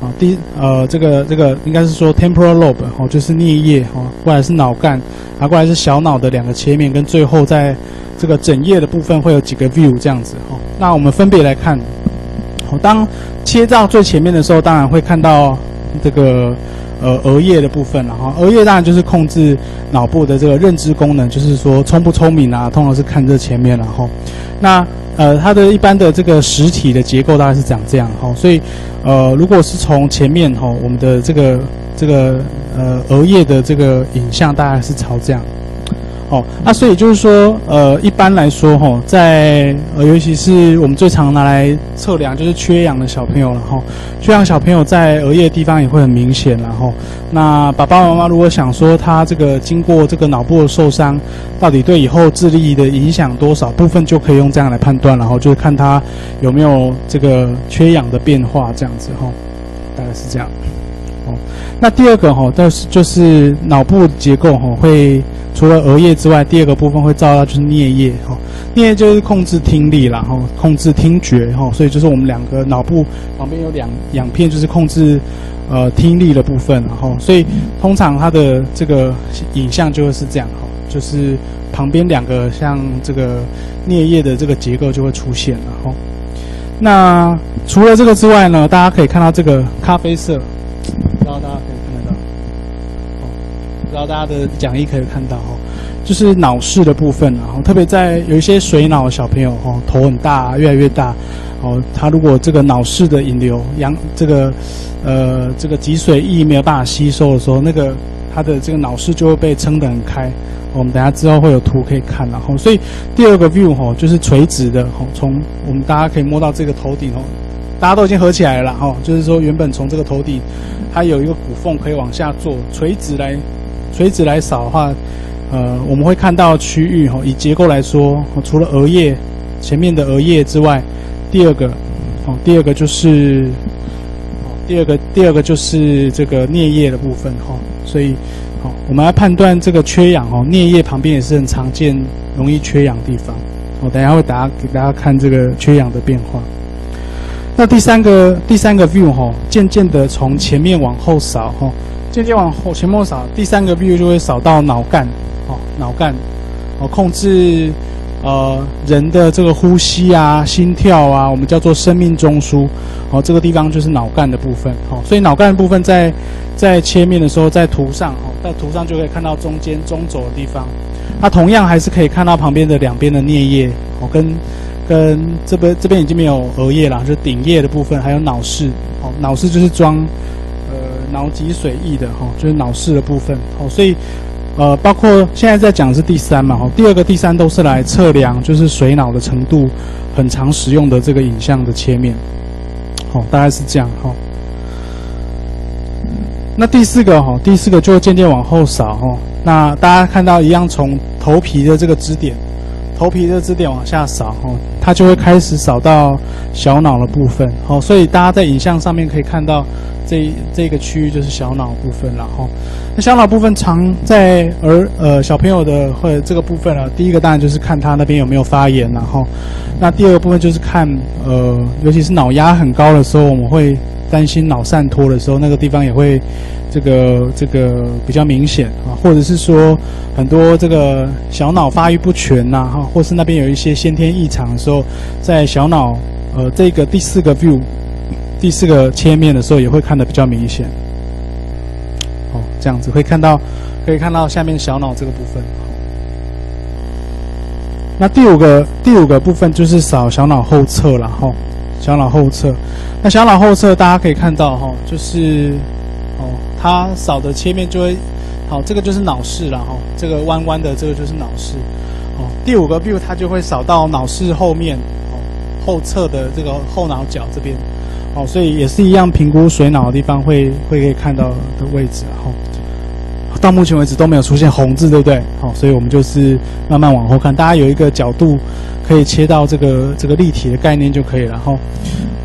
啊，第呃，这个这个应该是说 temporal lobe 哦，就是颞叶哦，过来是脑干，啊，过来是小脑的两个切面，跟最后在这个枕叶的部分会有几个 view 这样子。那我们分别来看，当切到最前面的时候，当然会看到这个呃额叶的部分了哈。额叶当然就是控制脑部的这个认知功能，就是说聪不聪明啊，通常是看这前面然后，那。呃，它的一般的这个实体的结构大概是长这样哈，所以，呃，如果是从前面哈，我们的这个这个呃额叶的这个影像大概是朝这样。哦，那所以就是说，呃，一般来说，哈，在呃，尤其是我们最常拿来测量，就是缺氧的小朋友了，哈，缺氧小朋友在额叶地方也会很明显，然后，那爸爸妈妈如果想说他这个经过这个脑部的受伤，到底对以后智力的影响多少部分，就可以用这样来判断，然后就是看他有没有这个缺氧的变化，这样子，哈，大概是这样。哦，那第二个哈，但是就是脑部结构哈会。除了额叶之外，第二个部分会照到就是颞叶哈，颞叶就是控制听力啦，哈，控制听觉哈，所以就是我们两个脑部旁边有两两片，就是控制呃听力的部分，然后所以通常它的这个影像就会是这样哈，就是旁边两个像这个颞叶的这个结构就会出现，然后那除了这个之外呢，大家可以看到这个咖啡色，不知道大家可以，不知道大家的讲义可以看到哦，就是脑室的部分，然后特别在有一些水脑小朋友哦，头很大，越来越大，哦，他如果这个脑室的引流阳这个呃这个脊髓液没有办法吸收的时候，那个他的这个脑室就会被撑得很开。我们等下之后会有图可以看，然后所以第二个 view 哈就是垂直的哈，从我们大家可以摸到这个头顶哦，大家都已经合起来了哈，就是说原本从这个头顶它有一个骨缝可以往下做垂直来垂直来扫的话，呃我们会看到区域哈，以结构来说，除了额叶前面的额叶之外，第二个哦第二个就是哦第二个第二个就是这个颞叶的部分哈，所以。好，我们来判断这个缺氧哦，颞叶旁边也是很常见、容易缺氧的地方。我等下会大家给大家看这个缺氧的变化。那第三个第三个 view 哈，渐渐的从前面往后扫哈，渐渐往后前面扫，第三个 view 就会扫到脑干，哦，脑干，哦，控制呃人的这个呼吸啊、心跳啊，我们叫做生命中枢，哦，这个地方就是脑干的部分，哦，所以脑干的部分在。在切面的时候，在图上哦，在图上就可以看到中间中轴的地方，它同样还是可以看到旁边的两边的颞叶哦，跟跟这边这边已经没有额叶了，就顶叶的部分，还有脑室哦，脑室就是装脑脊髓液的哈，就是脑室的部分哦，所以呃包括现在在讲是第三嘛哦，第二个第三都是来测量就是水脑的程度，很常使用的这个影像的切面，好，大概是这样哈。那第四个哈，第四个就渐渐往后扫哈。那大家看到一样，从头皮的这个支点，头皮的支点往下扫哈，它就会开始扫到小脑的部分。好，所以大家在影像上面可以看到，这这个区域就是小脑部分了哈。那小脑部分常在儿呃小朋友的或者这个部分啊，第一个当然就是看他那边有没有发炎然后，那第二个部分就是看呃，尤其是脑压很高的时候，我们会。担心脑散脱的时候，那个地方也会这个这个比较明显啊，或者是说很多这个小脑发育不全呐，哈，或是那边有一些先天异常的时候，在小脑呃这个第四个 view 第四个切面的时候，也会看得比较明显。哦，这样子会看到可以看到下面小脑这个部分。那第五个第五个部分就是扫小脑后侧了，哈。小脑后侧，那小脑后侧大家可以看到哈，就是哦，它扫的切面就会好，这个就是脑室了哈，这个弯弯的这个就是脑室，哦，第五个 view 它就会扫到脑室后面哦，后侧的这个后脑角这边，哦，所以也是一样评估水脑的地方会会可以看到的位置哈，到目前为止都没有出现红字，对不对？好，所以我们就是慢慢往后看，大家有一个角度。可以切到这个这个立体的概念就可以了哈。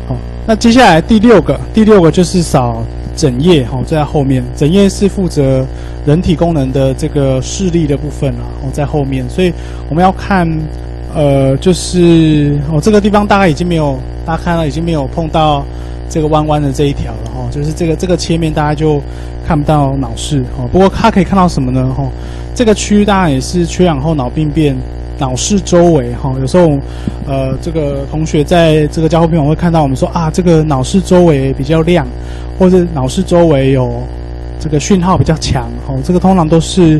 好，那接下来第六个，第六个就是扫枕叶哈，在后面。枕叶是负责人体功能的这个视力的部分啦，哦，在后面。所以我们要看，呃，就是哦，这个地方大概已经没有，大家看到已经没有碰到这个弯弯的这一条了哈。就是这个这个切面，大家就看不到脑室哈。不过它可以看到什么呢？哈，这个区域当然也是缺氧后脑病变。脑室周围哈，有时候，呃，这个同学在这个交互片，我会看到我们说啊，这个脑室周围比较亮，或者脑室周围有这个讯号比较强，哦，这个通常都是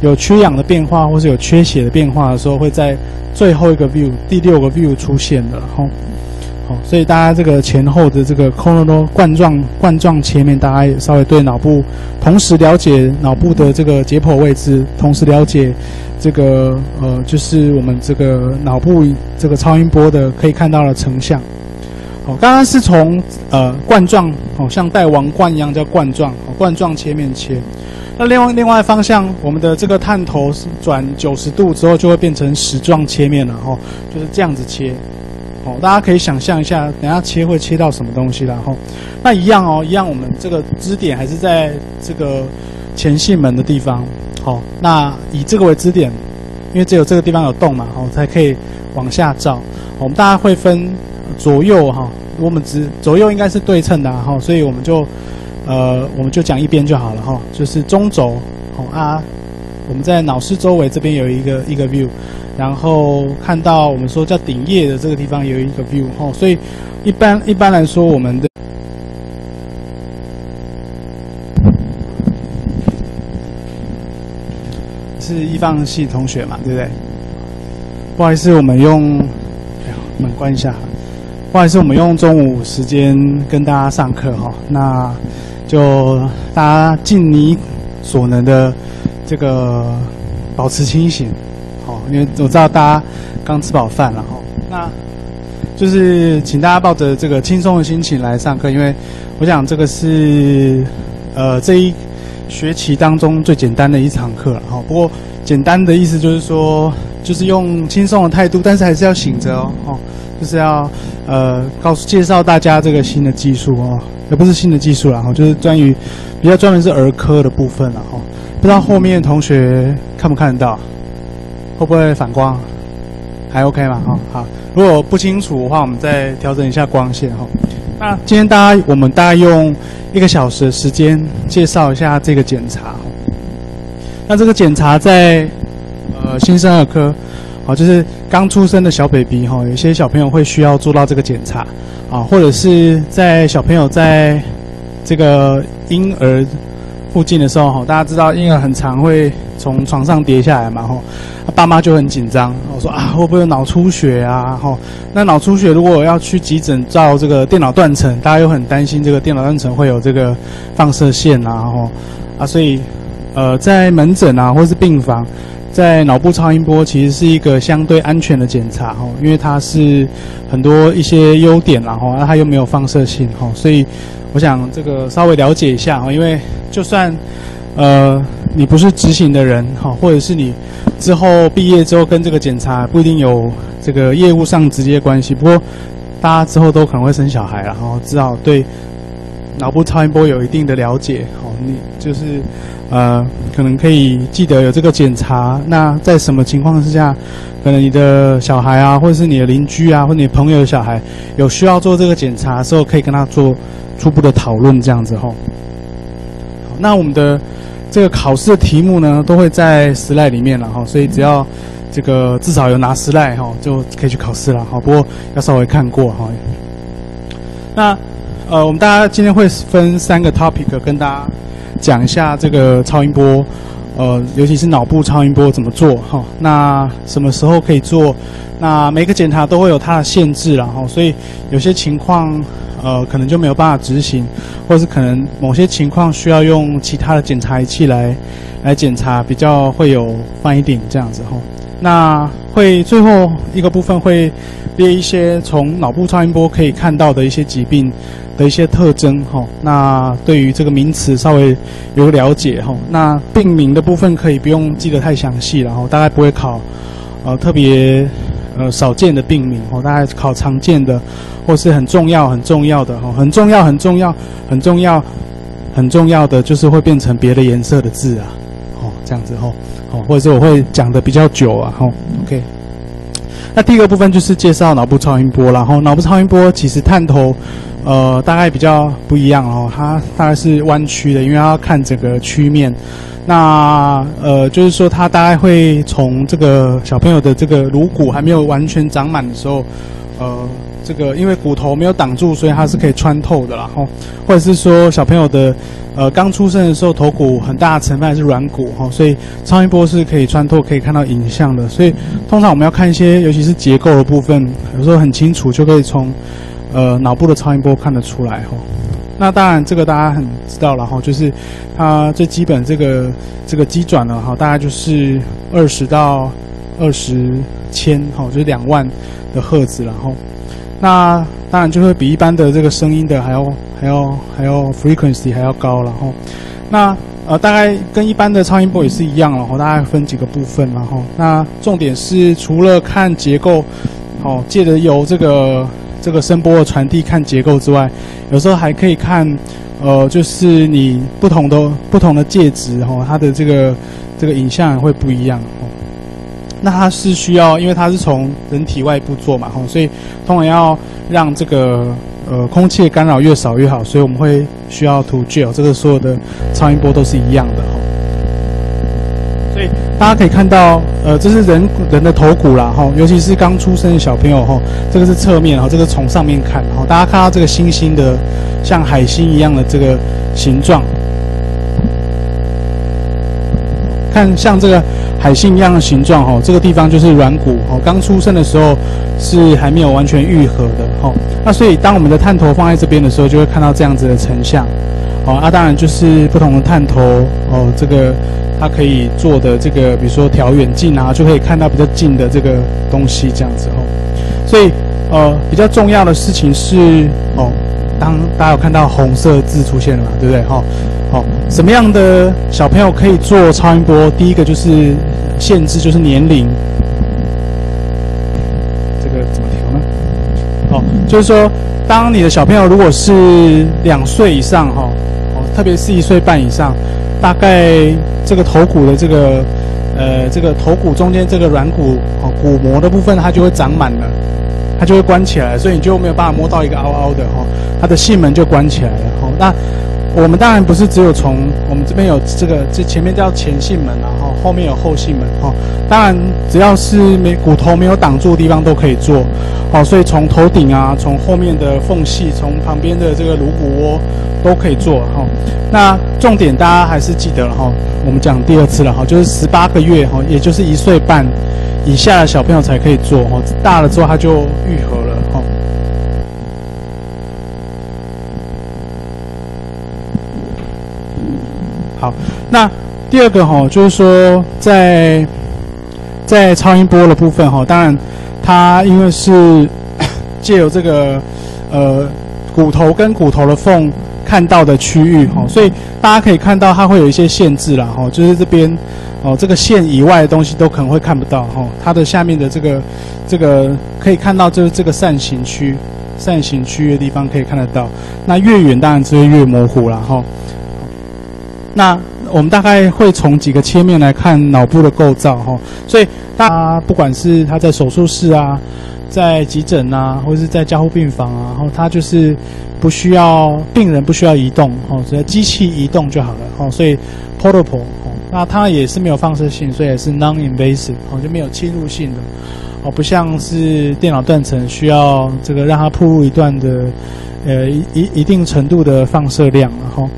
有缺氧的变化，或是有缺血的变化的时候，会在最后一个 view 第六个 view 出现的，哈。好，所以大家这个前后的这个 c o r o n a 冠状冠状切面，大家也稍微对脑部同时了解脑部的这个解剖位置，同时了解这个呃，就是我们这个脑部这个超音波的可以看到的成像。好，刚刚是从呃冠状，哦，像戴王冠一样叫冠状，冠状切面切。那另外另外方向，我们的这个探头转九十度之后，就会变成矢状切面了，哦，就是这样子切。哦，大家可以想象一下，等下切会切到什么东西然后，那一样哦，一样，我们这个支点还是在这个前囟门的地方。好，那以这个为支点，因为只有这个地方有洞嘛，哦，才可以往下照。我们大家会分左右哈，我们只左右应该是对称的哈，所以我们就呃，我们就讲一边就好了哈，就是中轴哦啊，我们在脑室周围这边有一个一个 view。然后看到我们说叫顶叶的这个地方有一个 view 哦，所以一般一般来说，我们的是一放系同学嘛，对不对？不好意思，我们用门关一下。不好意思，我们用中午时间跟大家上课哈，那就大家尽你所能的这个保持清醒，因为我知道大家刚吃饱饭了哈，那就是请大家抱着这个轻松的心情来上课，因为我想这个是呃这一学期当中最简单的一堂课了哈。不过简单的意思就是说，就是用轻松的态度，但是还是要醒着哦。就是要呃告诉介绍大家这个新的技术哦，也不是新的技术了哈，就是关于比较专门是儿科的部分了哈。不知道后面同学看不看得到，会不会反光？还 OK 吗？哈好，如果不清楚的话，我们再调整一下光线哈。那今天大家我们大概用一个小时的时间介绍一下这个检查。那这个检查在呃新生儿科。好，就是刚出生的小 baby 哈，有些小朋友会需要做到这个检查，啊，或者是在小朋友在这个婴儿附近的时候哈，大家知道婴儿很常会从床上跌下来嘛吼，爸妈就很紧张，我说啊会不会脑出血啊吼？那脑出血如果要去急诊照这个电脑断层，大家又很担心这个电脑断层会有这个放射线啊吼啊，所以呃在门诊啊或是病房。在脑部超音波其实是一个相对安全的检查哈，因为它是很多一些优点然后，那它又没有放射性吼，所以我想这个稍微了解一下哈，因为就算呃你不是执行的人哈，或者是你之后毕业之后跟这个检查不一定有这个业务上直接关系，不过大家之后都可能会生小孩然后至少对脑部超音波有一定的了解好，你就是。呃，可能可以记得有这个检查。那在什么情况之下，可能你的小孩啊，或者是你的邻居啊，或者你朋友的小孩有需要做这个检查的时候，可以跟他做初步的讨论，这样子哈。那我们的这个考试的题目呢，都会在时赖里面了哈，所以只要这个至少有拿时赖哈，就可以去考试了哈。不过要稍微看过哈。那呃，我们大家今天会分三个 topic 跟大家。讲一下这个超音波，呃，尤其是脑部超音波怎么做哈？那什么时候可以做？那每个检查都会有它的限制然后，所以有些情况呃可能就没有办法执行，或是可能某些情况需要用其他的检查仪器来来检查，比较会有翻一点这样子哈。那会最后一个部分会列一些从脑部超音波可以看到的一些疾病。的一些特征哈，那对于这个名词稍微有了解哈，那病名的部分可以不用记得太详细，然后大概不会考，呃特别呃少见的病名哦，大概考常见的或是很重要很重要的哈，很重要很重要很重要很重要的就是会变成别的颜色的字啊，哦这样子吼，哦或者是我会讲的比较久啊吼，OK。那第一个部分就是介绍脑部超音波，然后脑部超音波其实探头。呃，大概比较不一样哦，它大概是弯曲的，因为它要看整个曲面。那呃，就是说它大概会从这个小朋友的这个颅骨还没有完全长满的时候，呃，这个因为骨头没有挡住，所以它是可以穿透的啦。吼，或者是说小朋友的呃刚出生的时候头骨很大的成分是软骨哈，所以超音波是可以穿透，可以看到影像的。所以通常我们要看一些，尤其是结构的部分，有时候很清楚就可以从。呃，脑部的超音波看得出来哈。那当然，这个大家很知道了哈，就是它最基本这个这个机转呢哈，大概就是二十到二十千哈，就是两万的赫兹然后，那当然就会比一般的这个声音的还要还要还要 frequency 还要高了哈。那呃，大概跟一般的超音波也是一样了哈，大概分几个部分然后，那重点是除了看结构，哦，借着由这个。这个声波的传递看结构之外，有时候还可以看，呃，就是你不同的不同的介质哈，它的这个这个影像会不一样。那它是需要，因为它是从人体外部做嘛哈，所以通常要让这个呃空气的干扰越少越好，所以我们会需要涂 gel，这个所有的超音波都是一样的哈。所以大家可以看到，呃，这是人人的头骨啦，哈，尤其是刚出生的小朋友，哈，这个是侧面，哈，这个从上面看，哈，大家看到这个星星的像海星一样的这个形状，看像这个海星一样的形状，哈，这个地方就是软骨，哦，刚出生的时候是还没有完全愈合的，哈，那所以当我们的探头放在这边的时候，就会看到这样子的成像，哦，那当然就是不同的探头，哦，这个。它可以做的这个，比如说调远近啊，就可以看到比较近的这个东西，这样子哦。所以，呃，比较重要的事情是哦，当大家有看到红色字出现了嘛，对不对？哈，好，什么样的小朋友可以做超音波？第一个就是限制，就是年龄。这个怎么调呢？哦，就是说，当你的小朋友如果是两岁以上，哈，哦，特别是一岁半以上。大概这个头骨的这个，呃，这个头骨中间这个软骨哦，骨膜的部分它就会长满了，它就会关起来，所以你就没有办法摸到一个凹凹的哦，它的囟门就关起来了哦。那我们当然不是只有从我们这边有这个，这前面叫前囟门然后后面有后囟门哈。当然只要是没骨头没有挡住的地方都可以做，好，所以从头顶啊，从后面的缝隙，从旁边的这个颅骨窝。都可以做哈，那重点大家还是记得了哈。我们讲第二次了哈，就是十八个月哈，也就是一岁半以下的小朋友才可以做哈，大了之后它就愈合好，那第二个哈，就是说在在超音波的部分哈，当然它因为是借由这个呃骨头跟骨头的缝。看到的区域哈，所以大家可以看到它会有一些限制了哈，就是这边哦，这个线以外的东西都可能会看不到哈。它的下面的这个这个可以看到，就是这个扇形区、扇形区的地方可以看得到。那越远当然就会越模糊了哈。那我们大概会从几个切面来看脑部的构造哈，所以大家不管是他在手术室啊。在急诊啊，或者是在加护病房啊，然后它就是不需要病人不需要移动哦，只要机器移动就好了哦。所以 portable 哦，那它也是没有放射性，所以也是 non-invasive 哦，就没有侵入性的哦，不像是电脑断层需要这个让它铺入一段的呃一一定程度的放射量，然后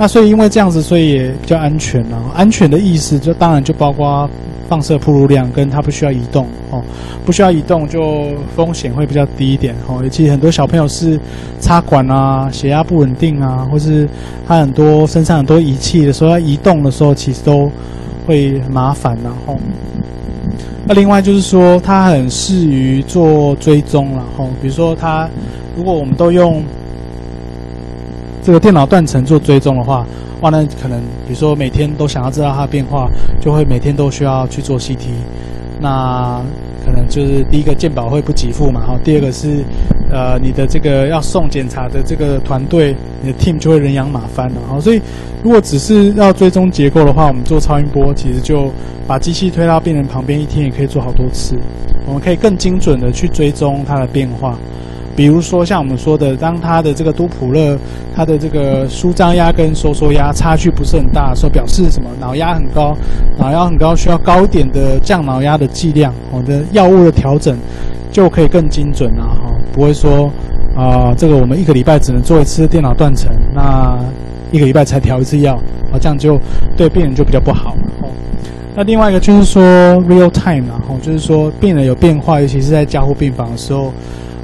那所以因为这样子，所以也比较安全啊。安全的意思就当然就包括。放射铺路量跟它不需要移动哦，不需要移动就风险会比较低一点哦。尤其很多小朋友是插管啊、血压不稳定啊，或是他很多身上很多仪器的时候要移动的时候，其实都会麻烦然后。那另外就是说，它很适于做追踪了吼，比如说它如果我们都用这个电脑断层做追踪的话。哇，那可能比如说每天都想要知道它的变化，就会每天都需要去做 CT，那可能就是第一个健保会不给付嘛，哈，第二个是，呃，你的这个要送检查的这个团队，你的 team 就会人仰马翻了，哈，所以如果只是要追踪结构的话，我们做超音波其实就把机器推到病人旁边，一天也可以做好多次，我们可以更精准的去追踪它的变化。比如说，像我们说的，当它的这个多普勒，它的这个舒张压跟收缩压差距不是很大，说表示什么？脑压很高，脑压很高，需要高一点的降脑压的剂量，我的药物的调整就可以更精准了哈，不会说啊，这个我们一个礼拜只能做一次电脑断层，那一个礼拜才调一次药，啊，这样就对病人就比较不好。那另外一个就是说 real time 然后就是说病人有变化，尤其是在加护病房的时候。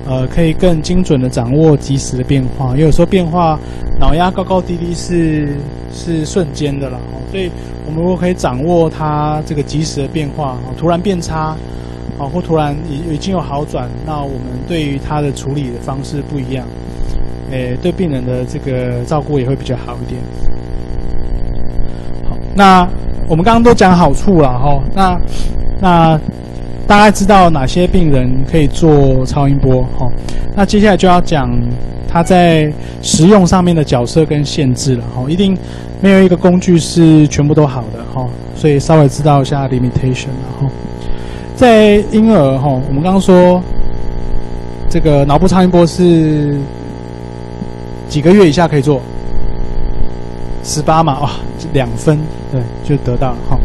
呃，可以更精准的掌握及时的变化，因为有时候变化脑压高高低低是是瞬间的啦，所以我们如果可以掌握它这个及时的变化，突然变差，啊，或突然已已经有好转，那我们对于它的处理的方式不一样，诶，对病人的这个照顾也会比较好一点。好，那我们刚刚都讲好处了哈，那那。大概知道哪些病人可以做超音波？哈，那接下来就要讲他在实用上面的角色跟限制了。哈，一定没有一个工具是全部都好的。哈，所以稍微知道一下 limitation。然后，在婴儿哈，我们刚刚说这个脑部超音波是几个月以下可以做？十八嘛，哇，两分，对，就得到了。哈。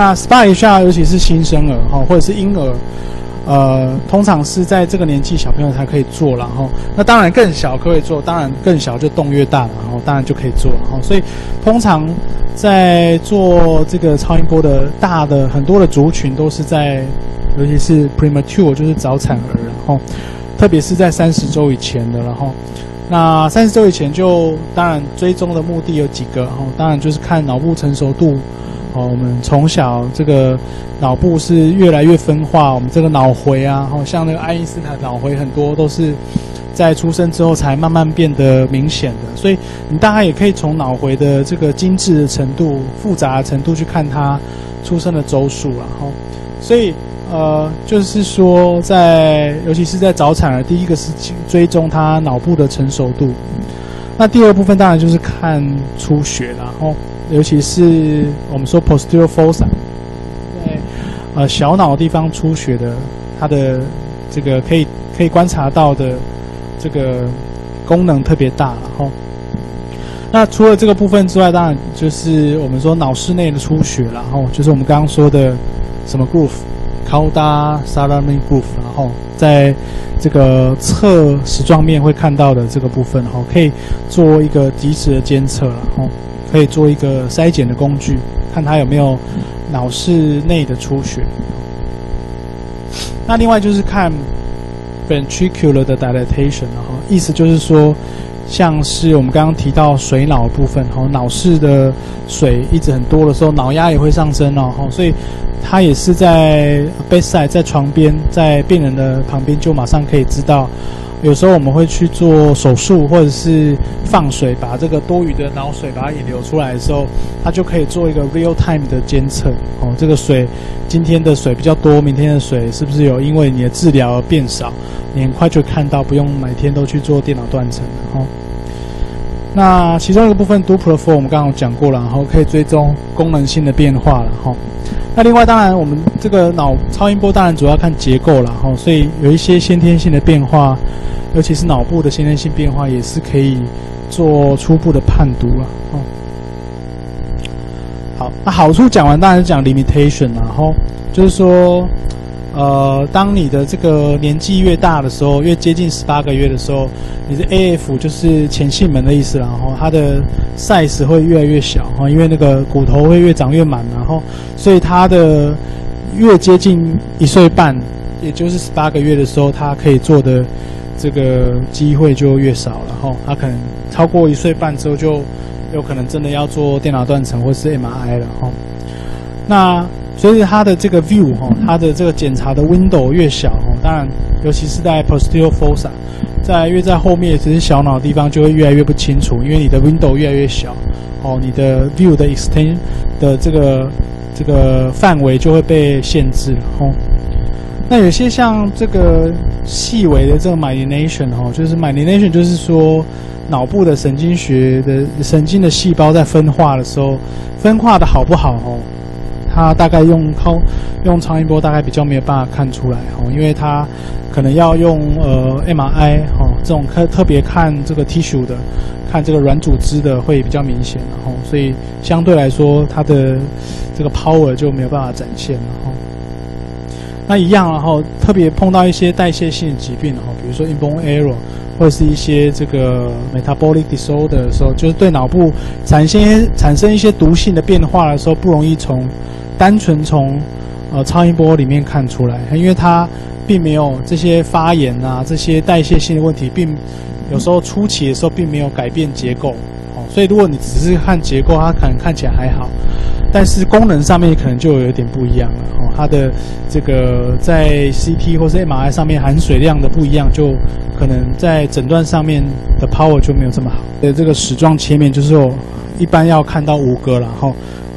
那 SPA 一下，尤其是新生儿哈，或者是婴儿，呃，通常是在这个年纪小朋友才可以做，然后那当然更小可以做，当然更小就洞越大，然后当然就可以做了，哈。所以通常在做这个超音波的大的很多的族群都是在，尤其是 premature 就是早产儿，然后特别是在三十周以前的，然后。那三十周以前就当然追踪的目的有几个哈，当然就是看脑部成熟度哦。我们从小这个脑部是越来越分化，我们这个脑回啊，哦，像那个爱因斯坦脑回很多都是在出生之后才慢慢变得明显的，所以你大概也可以从脑回的这个精致的程度、复杂的程度去看它出生的周数了哈。所以。呃，就是说，在尤其是在早产儿，第一个是追踪他脑部的成熟度，那第二部分当然就是看出血，然后尤其是我们说 posterior fossa，在呃小脑地方出血的，它的这个可以可以观察到的这个功能特别大，然后那除了这个部分之外，当然就是我们说脑室内的出血，然后就是我们刚刚说的什么 groove。高达 salami groove，然后在这个侧矢状面会看到的这个部分，然后可以做一个及时的监测，然后可以做一个筛检的工具，看它有没有脑室内的出血。那另外就是看 ventricular 的 dilatation，然后意思就是说，像是我们刚刚提到水脑部分，然后脑室的水一直很多的时候，脑压也会上升哦，所以。他也是在 bedside，在床边，在病人的旁边，就马上可以知道。有时候我们会去做手术，或者是放水，把这个多余的脑水把它引流出来的时候，它就可以做一个 real time 的监测。哦，这个水今天的水比较多，明天的水是不是有因为你的治疗而变少？你很快就看到，不用每天都去做电脑断层哦。那其中一个部分 d u p l f o r 我们刚刚讲过了，然后可以追踪功能性的变化了哈。那另外当然我们这个脑超音波当然主要看结构了哈，所以有一些先天性的变化，尤其是脑部的先天性变化也是可以做初步的判读了哦。好，那好处讲完，当然是讲 limitation 了，吼就是说。呃，当你的这个年纪越大的时候，越接近十八个月的时候，你的 AF 就是前囟门的意思，然后它的 size 会越来越小哈，因为那个骨头会越长越满，然后所以它的越接近一岁半，也就是十八个月的时候，它可以做的这个机会就越少了哈，它可能超过一岁半之后，就有可能真的要做电脑断层或是 MRI 了哈，那。所以它的这个 view 哈，它的这个检查的 window 越小哈，当然，尤其是在 posterior fossa，在越在后面，只是小脑地方就会越来越不清楚，因为你的 window 越来越小，哦，你的 view 的 extent 的这个这个范围就会被限制哦。那有些像这个细微的这个 myelination 哈，就是 myelination 就是说脑部的神经学的神经的细胞在分化的时候，分化的好不好哦？它大概用靠用超音波大概比较没有办法看出来哦，因为它可能要用呃 MRI 哦这种特特别看这个 tissue 的，看这个软组织的会比较明显，然后所以相对来说它的这个 power 就没有办法展现了哈。那一样然后特别碰到一些代谢性疾病哈，比如说 inborn error 或者是一些这个 metabolic disorder 的时候，就是对脑部产生产生一些毒性的变化的时候，不容易从单纯从呃超音波里面看出来，因为它并没有这些发炎啊，这些代谢性的问题，并有时候初期的时候并没有改变结构，哦，所以如果你只是看结构，它可能看起来还好，但是功能上面可能就有点不一样了，哦，它的这个在 CT 或是 MRI 上面含水量的不一样，就可能在诊断上面的 power 就没有这么好。的，这个矢状切面就是说一般要看到五个了，哈。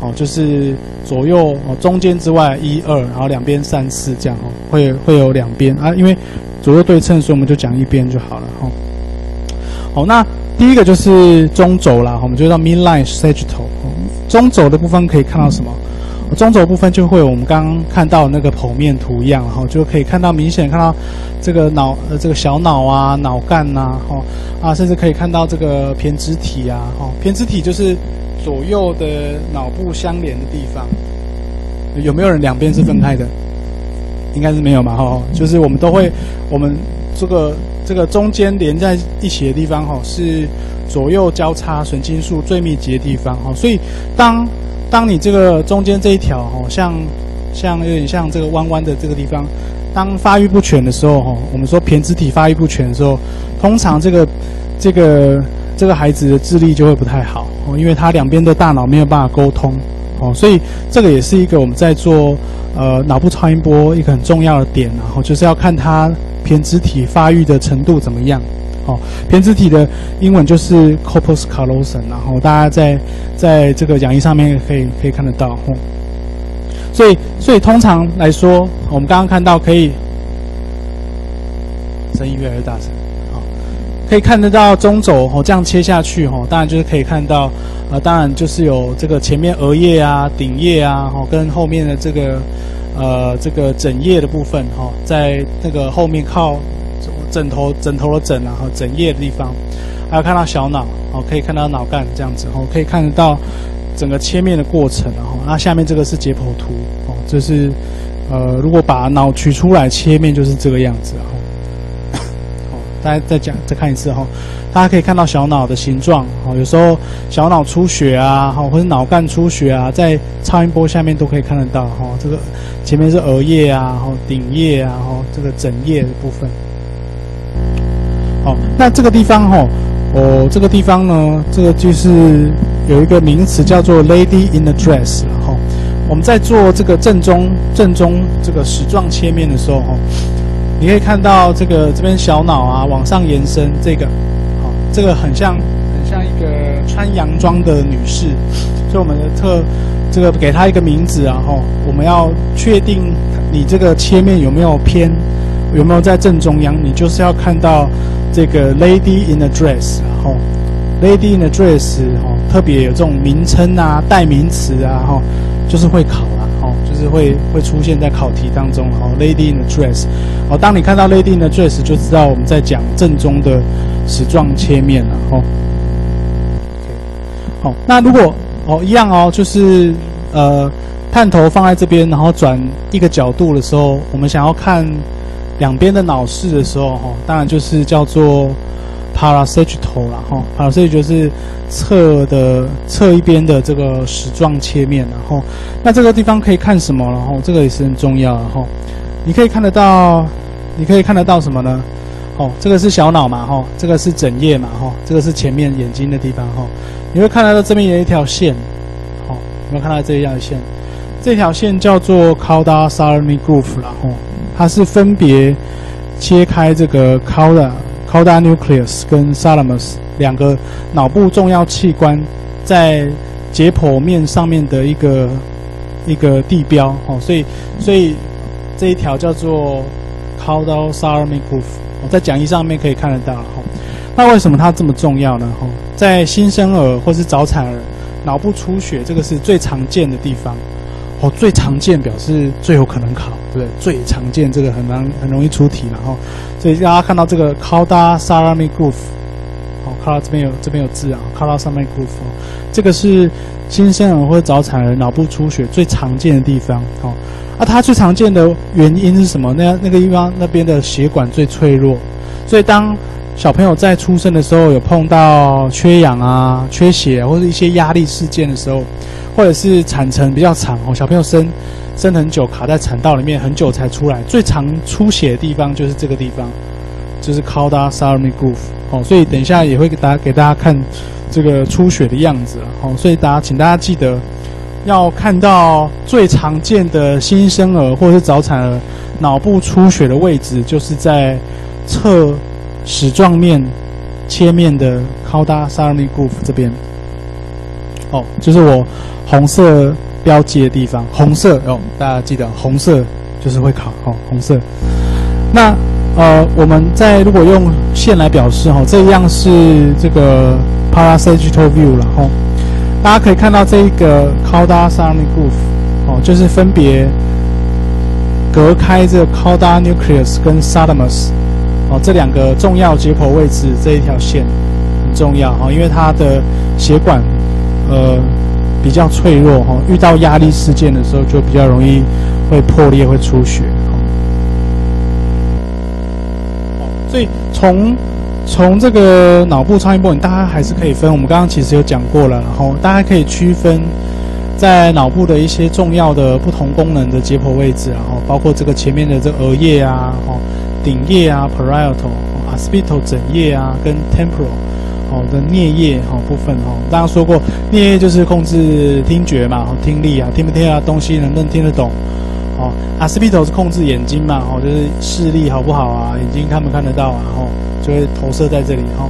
哦，就是左右哦，中间之外一二，然后两边三四这样哦，会会有两边啊，因为左右对称，所以我们就讲一边就好了哈。好，那第一个就是中轴啦，我们就叫 midline sagittal。中轴的部分可以看到什么？中轴部分就会有我们刚刚看到那个剖面图一样，然后就可以看到明显看到这个脑呃这个小脑啊、脑干呐，哈啊，甚至可以看到这个胼胝体啊，哈，胼胝体就是。左右的脑部相连的地方，有没有人两边是分开的？应该是没有嘛，哈，就是我们都会，我们这个这个中间连在一起的地方，哈，是左右交叉神经束最密集的地方，哈，所以当当你这个中间这一条，哈，像像有点像这个弯弯的这个地方，当发育不全的时候，哈，我们说胼胝体发育不全的时候，通常这个这个这个孩子的智力就会不太好，哦，因为他两边的大脑没有办法沟通。哦，所以这个也是一个我们在做呃脑部超音波一个很重要的点，然后就是要看它胼胝体发育的程度怎么样。哦，胼胝体的英文就是 corpus callosum，然后大家在在这个讲义上面可以可以看得到。哦，所以所以通常来说，我们刚刚看到可以声音越来越大声。可以看得到中轴哦，这样切下去哦，当然就是可以看到，呃，当然就是有这个前面额叶啊、顶叶啊，哦，跟后面的这个呃这个枕叶的部分哈，在那个后面靠枕头枕头的枕啊和枕叶的地方，还有看到小脑哦，可以看到脑干这样子哦，可以看得到整个切面的过程然后，那下面这个是解剖图哦，就是呃如果把脑取出来切面就是这个样子哦。大家再讲再看一次哈，大家可以看到小脑的形状哈，有时候小脑出血啊哈，或者脑干出血啊，在超音波下面都可以看得到哈。这个前面是额叶啊，然后顶叶啊，然后这个枕叶的部分。好，那这个地方哈，哦，这个地方呢，这个就是有一个名词叫做 “lady in the dress” 哈。我们在做这个正中正中这个矢状切面的时候哈。你可以看到这个这边小脑啊往上延伸，这个，好，这个很像很像一个穿洋装的女士，所以我们的特这个给她一个名字啊，吼，我们要确定你这个切面有没有偏，有没有在正中央，你就是要看到这个 lady in a dress，然后 lady in a dress，哦，特别有这种名称啊、代名词啊，哈，就是会考。就是会会出现在考题当中，哦，lady in the dress，哦，当你看到 lady in the dress，就知道我们在讲正宗的矢状切面了，哦。好，那如果哦一样哦，就是呃探头放在这边，然后转一个角度的时候，我们想要看两边的脑室的时候，哈，当然就是叫做。Parasagittal 啦，哈，parasagittal 就是侧的侧一边的这个矢状切面，然后那这个地方可以看什么？然后这个也是很重要，然后你可以看得到，你可以看得到什么呢？哦，这个是小脑嘛，哈，这个是枕叶嘛，哈，这个是前面眼睛的地方，哈，你会看得到这边有一条线，好，有没有看到这一条线？这条线叫做 cauda salami groove 然后它是分别切开这个 cauda。Cauda nucleus 跟 thalamus 两个脑部重要器官在解剖面上面的一个一个地标哦，所以所以这一条叫做 cauda salami groove，在讲义上面可以看得到哈。那为什么它这么重要呢？哈，在新生儿或是早产儿脑部出血，这个是最常见的地方。哦，最常见表示最有可能考，对不对？最常见这个很难很容易出题然后，所以大家看到这个 cauda salami groove，哦，cauda 这边有这边有字啊，cauda salami groove，这个是新生儿或者早产儿脑部出血最常见的地方，哦，啊，它最常见的原因是什么？那那个地方那边的血管最脆弱，所以当小朋友在出生的时候有碰到缺氧啊、缺血或者一些压力事件的时候。或者是产程比较长哦，小朋友生生很久，卡在产道里面很久才出来，最常出血的地方就是这个地方，就是 cauda salami groove 哦，所以等一下也会给大家给大家看这个出血的样子哦，所以大家请大家记得要看到最常见的新生儿或者是早产儿脑部出血的位置，就是在侧矢状面切面的 cauda salami groove 这边。哦，就是我。红色标记的地方，红色哦，大家记得红色就是会考哦，红色。那呃，我们在如果用线来表示哈，这一样是这个 parasagittal view 了哈。大家可以看到这一个 cauda salami groove 哦，就是分别隔开这个 cauda nucleus 跟 thalamus 哦这两个重要解剖位置这一条线很重要哈，因为它的血管呃。比较脆弱哈，遇到压力事件的时候就比较容易会破裂、会出血。所以从从这个脑部超音波，你大家还是可以分。我们刚刚其实有讲过了，然后大家可以区分在脑部的一些重要的不同功能的解剖位置，然后包括这个前面的这额叶啊，顶叶啊，parietal、aspital 枕叶啊，跟 temporal 哦的颞叶哈部分哈。刚刚说过，颞叶就是控制听觉嘛，听力啊，听不听啊东西，能不能听得懂？哦，occipital 是控制眼睛嘛，哦，就是视力好不好啊，眼睛看不看得到啊，哦。就会投射在这里哈。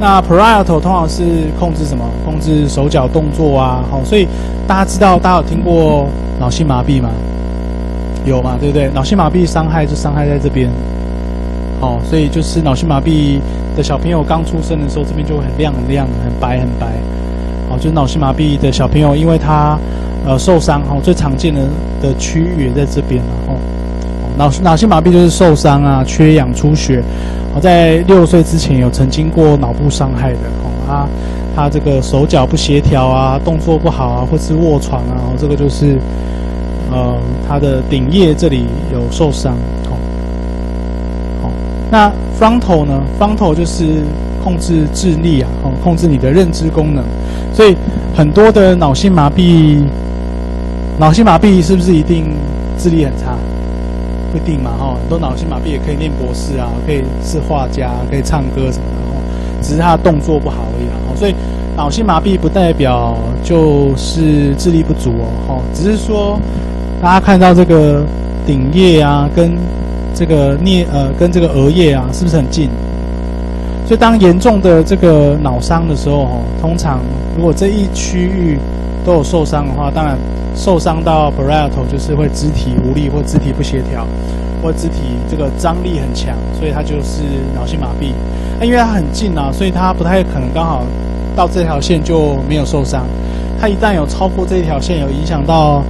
那 parietal 通常是控制什么？控制手脚动作啊。好，所以大家知道，大家有听过脑性麻痹吗？有嘛，对不对？脑性麻痹伤害就伤害在这边。哦，所以就是脑性麻痹的小朋友刚出生的时候，这边就会很亮很亮，很白很白。哦，就是脑性麻痹的小朋友，因为他呃受伤哦，最常见的的区域也在这边然后脑脑性麻痹就是受伤啊，缺氧出血。我在六岁之前有曾经过脑部伤害的哦，他他这个手脚不协调啊，动作不好啊，或是卧床啊，这个就是呃他的顶叶这里有受伤。那 frontal 呢？frontal 就是控制智力啊，哦，控制你的认知功能。所以很多的脑性麻痹，脑性麻痹是不是一定智力很差？不一定嘛，哈，很多脑性麻痹也可以念博士啊，可以是画家，可以唱歌什么的，哈，只是他的动作不好而已啦，所以脑性麻痹不代表就是智力不足哦，哈，只是说大家看到这个顶叶啊，跟这个颞呃，跟这个额叶啊，是不是很近？所以当严重的这个脑伤的时候，通常如果这一区域都有受伤的话，当然。受伤到 parietal 就是会肢体无力或肢体不协调，或肢体这个张力很强，所以它就是脑性麻痹。那因为它很近啊，所以它不太可能刚好到这条线就没有受伤。它一旦有超过这一条线，有影响到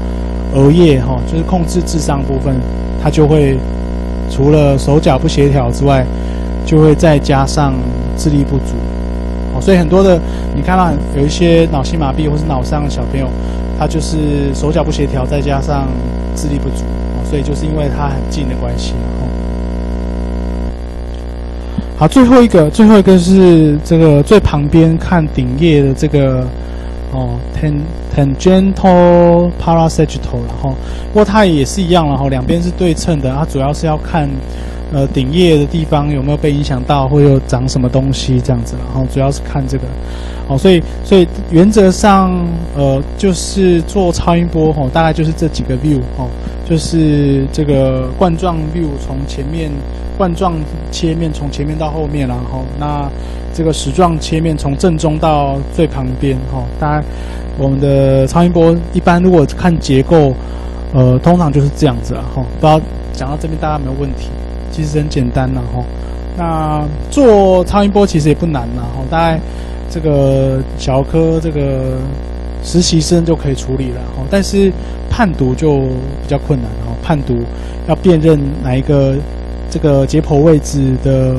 额叶哈，就是控制智商部分，它就会除了手脚不协调之外，就会再加上智力不足。哦，所以很多的你看到有一些脑性麻痹或是脑伤的小朋友。他就是手脚不协调，再加上智力不足，所以就是因为他很近的关系，然后好，最后一个，最后一个是这个最旁边看顶叶的这个哦，ten tangential parasagittal，然后不过它也是一样，然后两边是对称的，它主要是要看呃顶叶的地方有没有被影响到，或有长什么东西这样子，然后主要是看这个。哦，所以所以原则上，呃，就是做超音波，吼，大概就是这几个 view，哦，就是这个冠状 view 从前面冠状切面从前面到后面，然后那这个矢状切面从正中到最旁边，哈，大家我们的超音波一般如果看结构，呃，通常就是这样子了，哈，不知道讲到这边大家有没有问题？其实很简单了，哈，那做超音波其实也不难了，哈，大概。这个小科这个实习生就可以处理了哈，但是判读就比较困难哈。判读要辨认哪一个这个解剖位置的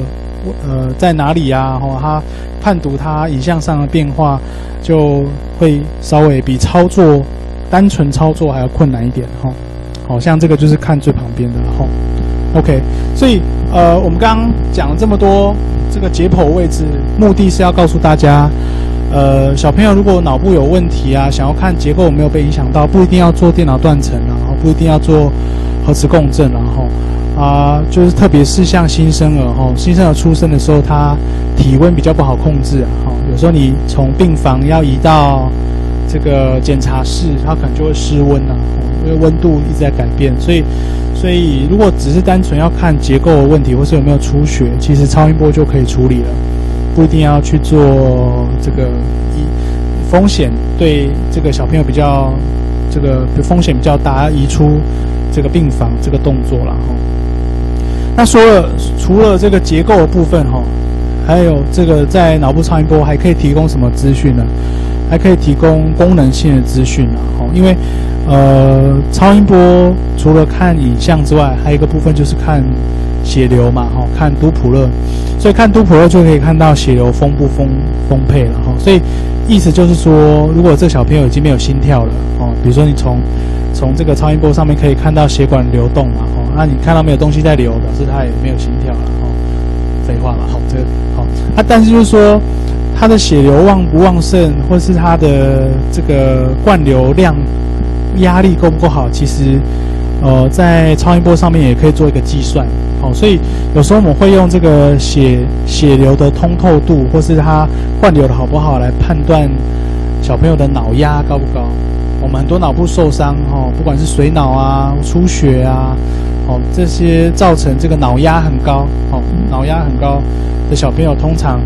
呃在哪里呀？哈，它判读它影像上的变化就会稍微比操作单纯操作还要困难一点哈。好像这个就是看最旁边的哈。OK，所以呃我们刚刚讲了这么多。这个解剖位置目的是要告诉大家，呃，小朋友如果脑部有问题啊，想要看结构有没有被影响到，不一定要做电脑断层，然后不一定要做核磁共振，然后啊，就是特别是像新生儿哈，新生儿出生的时候，他体温比较不好控制啊，哈，有时候你从病房要移到这个检查室，他可能就会失温了，因为温度一直在改变，所以。所以，如果只是单纯要看结构的问题，或是有没有出血，其实超音波就可以处理了，不一定要去做这个一风险对这个小朋友比较这个风险比较大，移出这个病房这个动作了哈。那说了，除了这个结构的部分哈，还有这个在脑部超音波还可以提供什么资讯呢？还可以提供功能性的资讯啊，哈，因为。呃，超音波除了看影像之外，还有一个部分就是看血流嘛，哈，看多普勒，所以看多普勒就可以看到血流丰不丰丰沛了，哈，所以意思就是说，如果这小朋友已经没有心跳了哦，比如说你从从这个超音波上面可以看到血管流动嘛哦，那你看到没有东西在流，表示他也没有心跳了哦。废话了，好，这个好啊，但是就是说他的血流旺不旺盛，或是他的这个灌流量压力够不够好，其实呃在超音波上面也可以做一个计算。哦，所以有时候我们会用这个血血流的通透度，或是它灌流的好不好，来判断小朋友的脑压高不高。我们很多脑部受伤，哦，不管是水脑啊、出血啊，哦，这些造成这个脑压很高，哦，脑压很高的小朋友，通常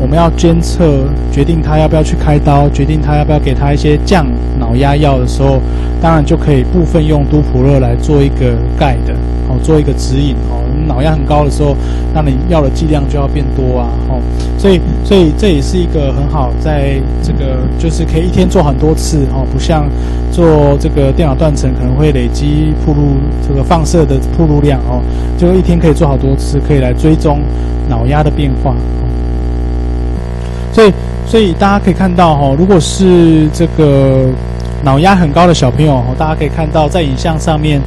我们要监测，决定他要不要去开刀，决定他要不要给他一些降脑压药的时候，当然就可以部分用多普勒来做一个 guide 的，哦，做一个指引，哦。脑压很高的时候，那你要的剂量就要变多啊，吼，所以所以这也是一个很好，在这个就是可以一天做很多次，哦，不像做这个电脑断层可能会累积铺路这个放射的铺路量，哦，就一天可以做好多次，可以来追踪脑压的变化。所以所以大家可以看到，哈，如果是这个脑压很高的小朋友，大家可以看到在影像上面。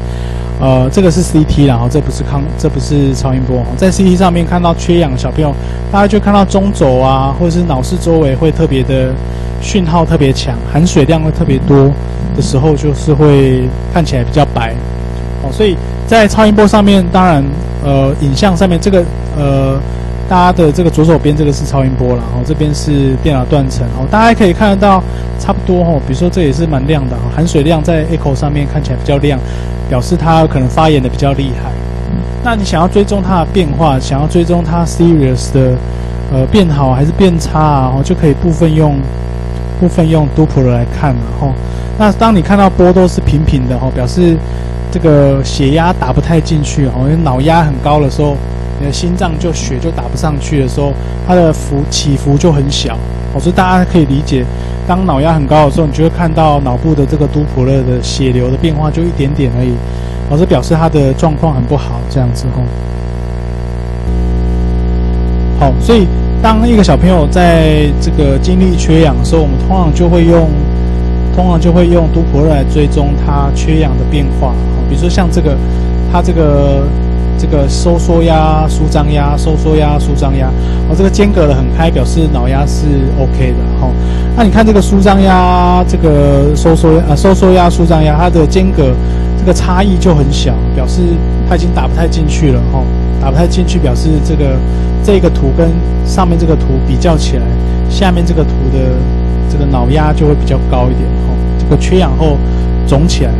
呃，这个是 CT，然后这不是康，这不是超音波。在 CT 上面看到缺氧小朋友，大家就看到中轴啊，或者是脑室周围会特别的讯号特别强，含水量会特别多的时候，就是会看起来比较白。哦，所以在超音波上面，当然，呃，影像上面这个，呃，大家的这个左手边这个是超音波了，然后这边是电脑断层。哦，大家可以看得到差不多哦，比如说这也是蛮亮的，含水量在 echo 上面看起来比较亮。表示他可能发炎的比较厉害，那你想要追踪它的变化，想要追踪它 serious 的呃变好还是变差啊，就可以部分用部分用 Doppler 来看嘛，吼。那当你看到波都是平平的，吼，表示这个血压打不太进去，吼，因为脑压很高的时候，你的心脏就血就打不上去的时候，它的幅起伏就很小，所以大家可以理解。当脑压很高的时候，你就会看到脑部的这个都普勒的血流的变化就一点点而已，老是表示他的状况很不好，这样子吼。好，所以当一个小朋友在这个经历缺氧的时候，我们通常就会用，通常就会用都普勒来追踪他缺氧的变化。好，比如说像这个，他这个。这个收缩压、舒张压、收缩压、舒张压，哦，这个间隔的很开，表示脑压是 OK 的哈。那你看这个舒张压、这个收缩啊、收缩压、舒张压，它的间隔这个差异就很小，表示它已经打不太进去了哈。打不太进去，表示这个这个图跟上面这个图比较起来，下面这个图的这个脑压就会比较高一点哈。这个缺氧后肿起来。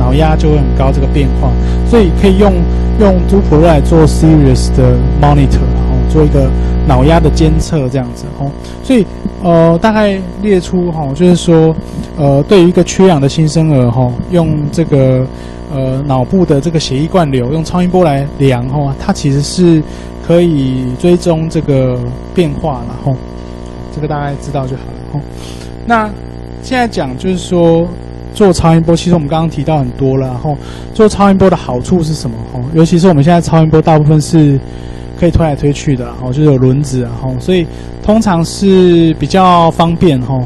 脑压就会很高，这个变化，所以可以用用 d o p l e 来做 serious 的 monitor，然后做一个脑压的监测这样子哦。所以呃，大概列出哈，就是说呃，对于一个缺氧的新生儿哈，用这个呃脑部的这个血液灌流，用超音波来量哈，它其实是可以追踪这个变化然后这个大概知道就好了哈。那现在讲就是说。做超音波，其实我们刚刚提到很多了。然后做超音波的好处是什么？吼，尤其是我们现在超音波大部分是可以推来推去的，然后就是有轮子，然后所以通常是比较方便，哈，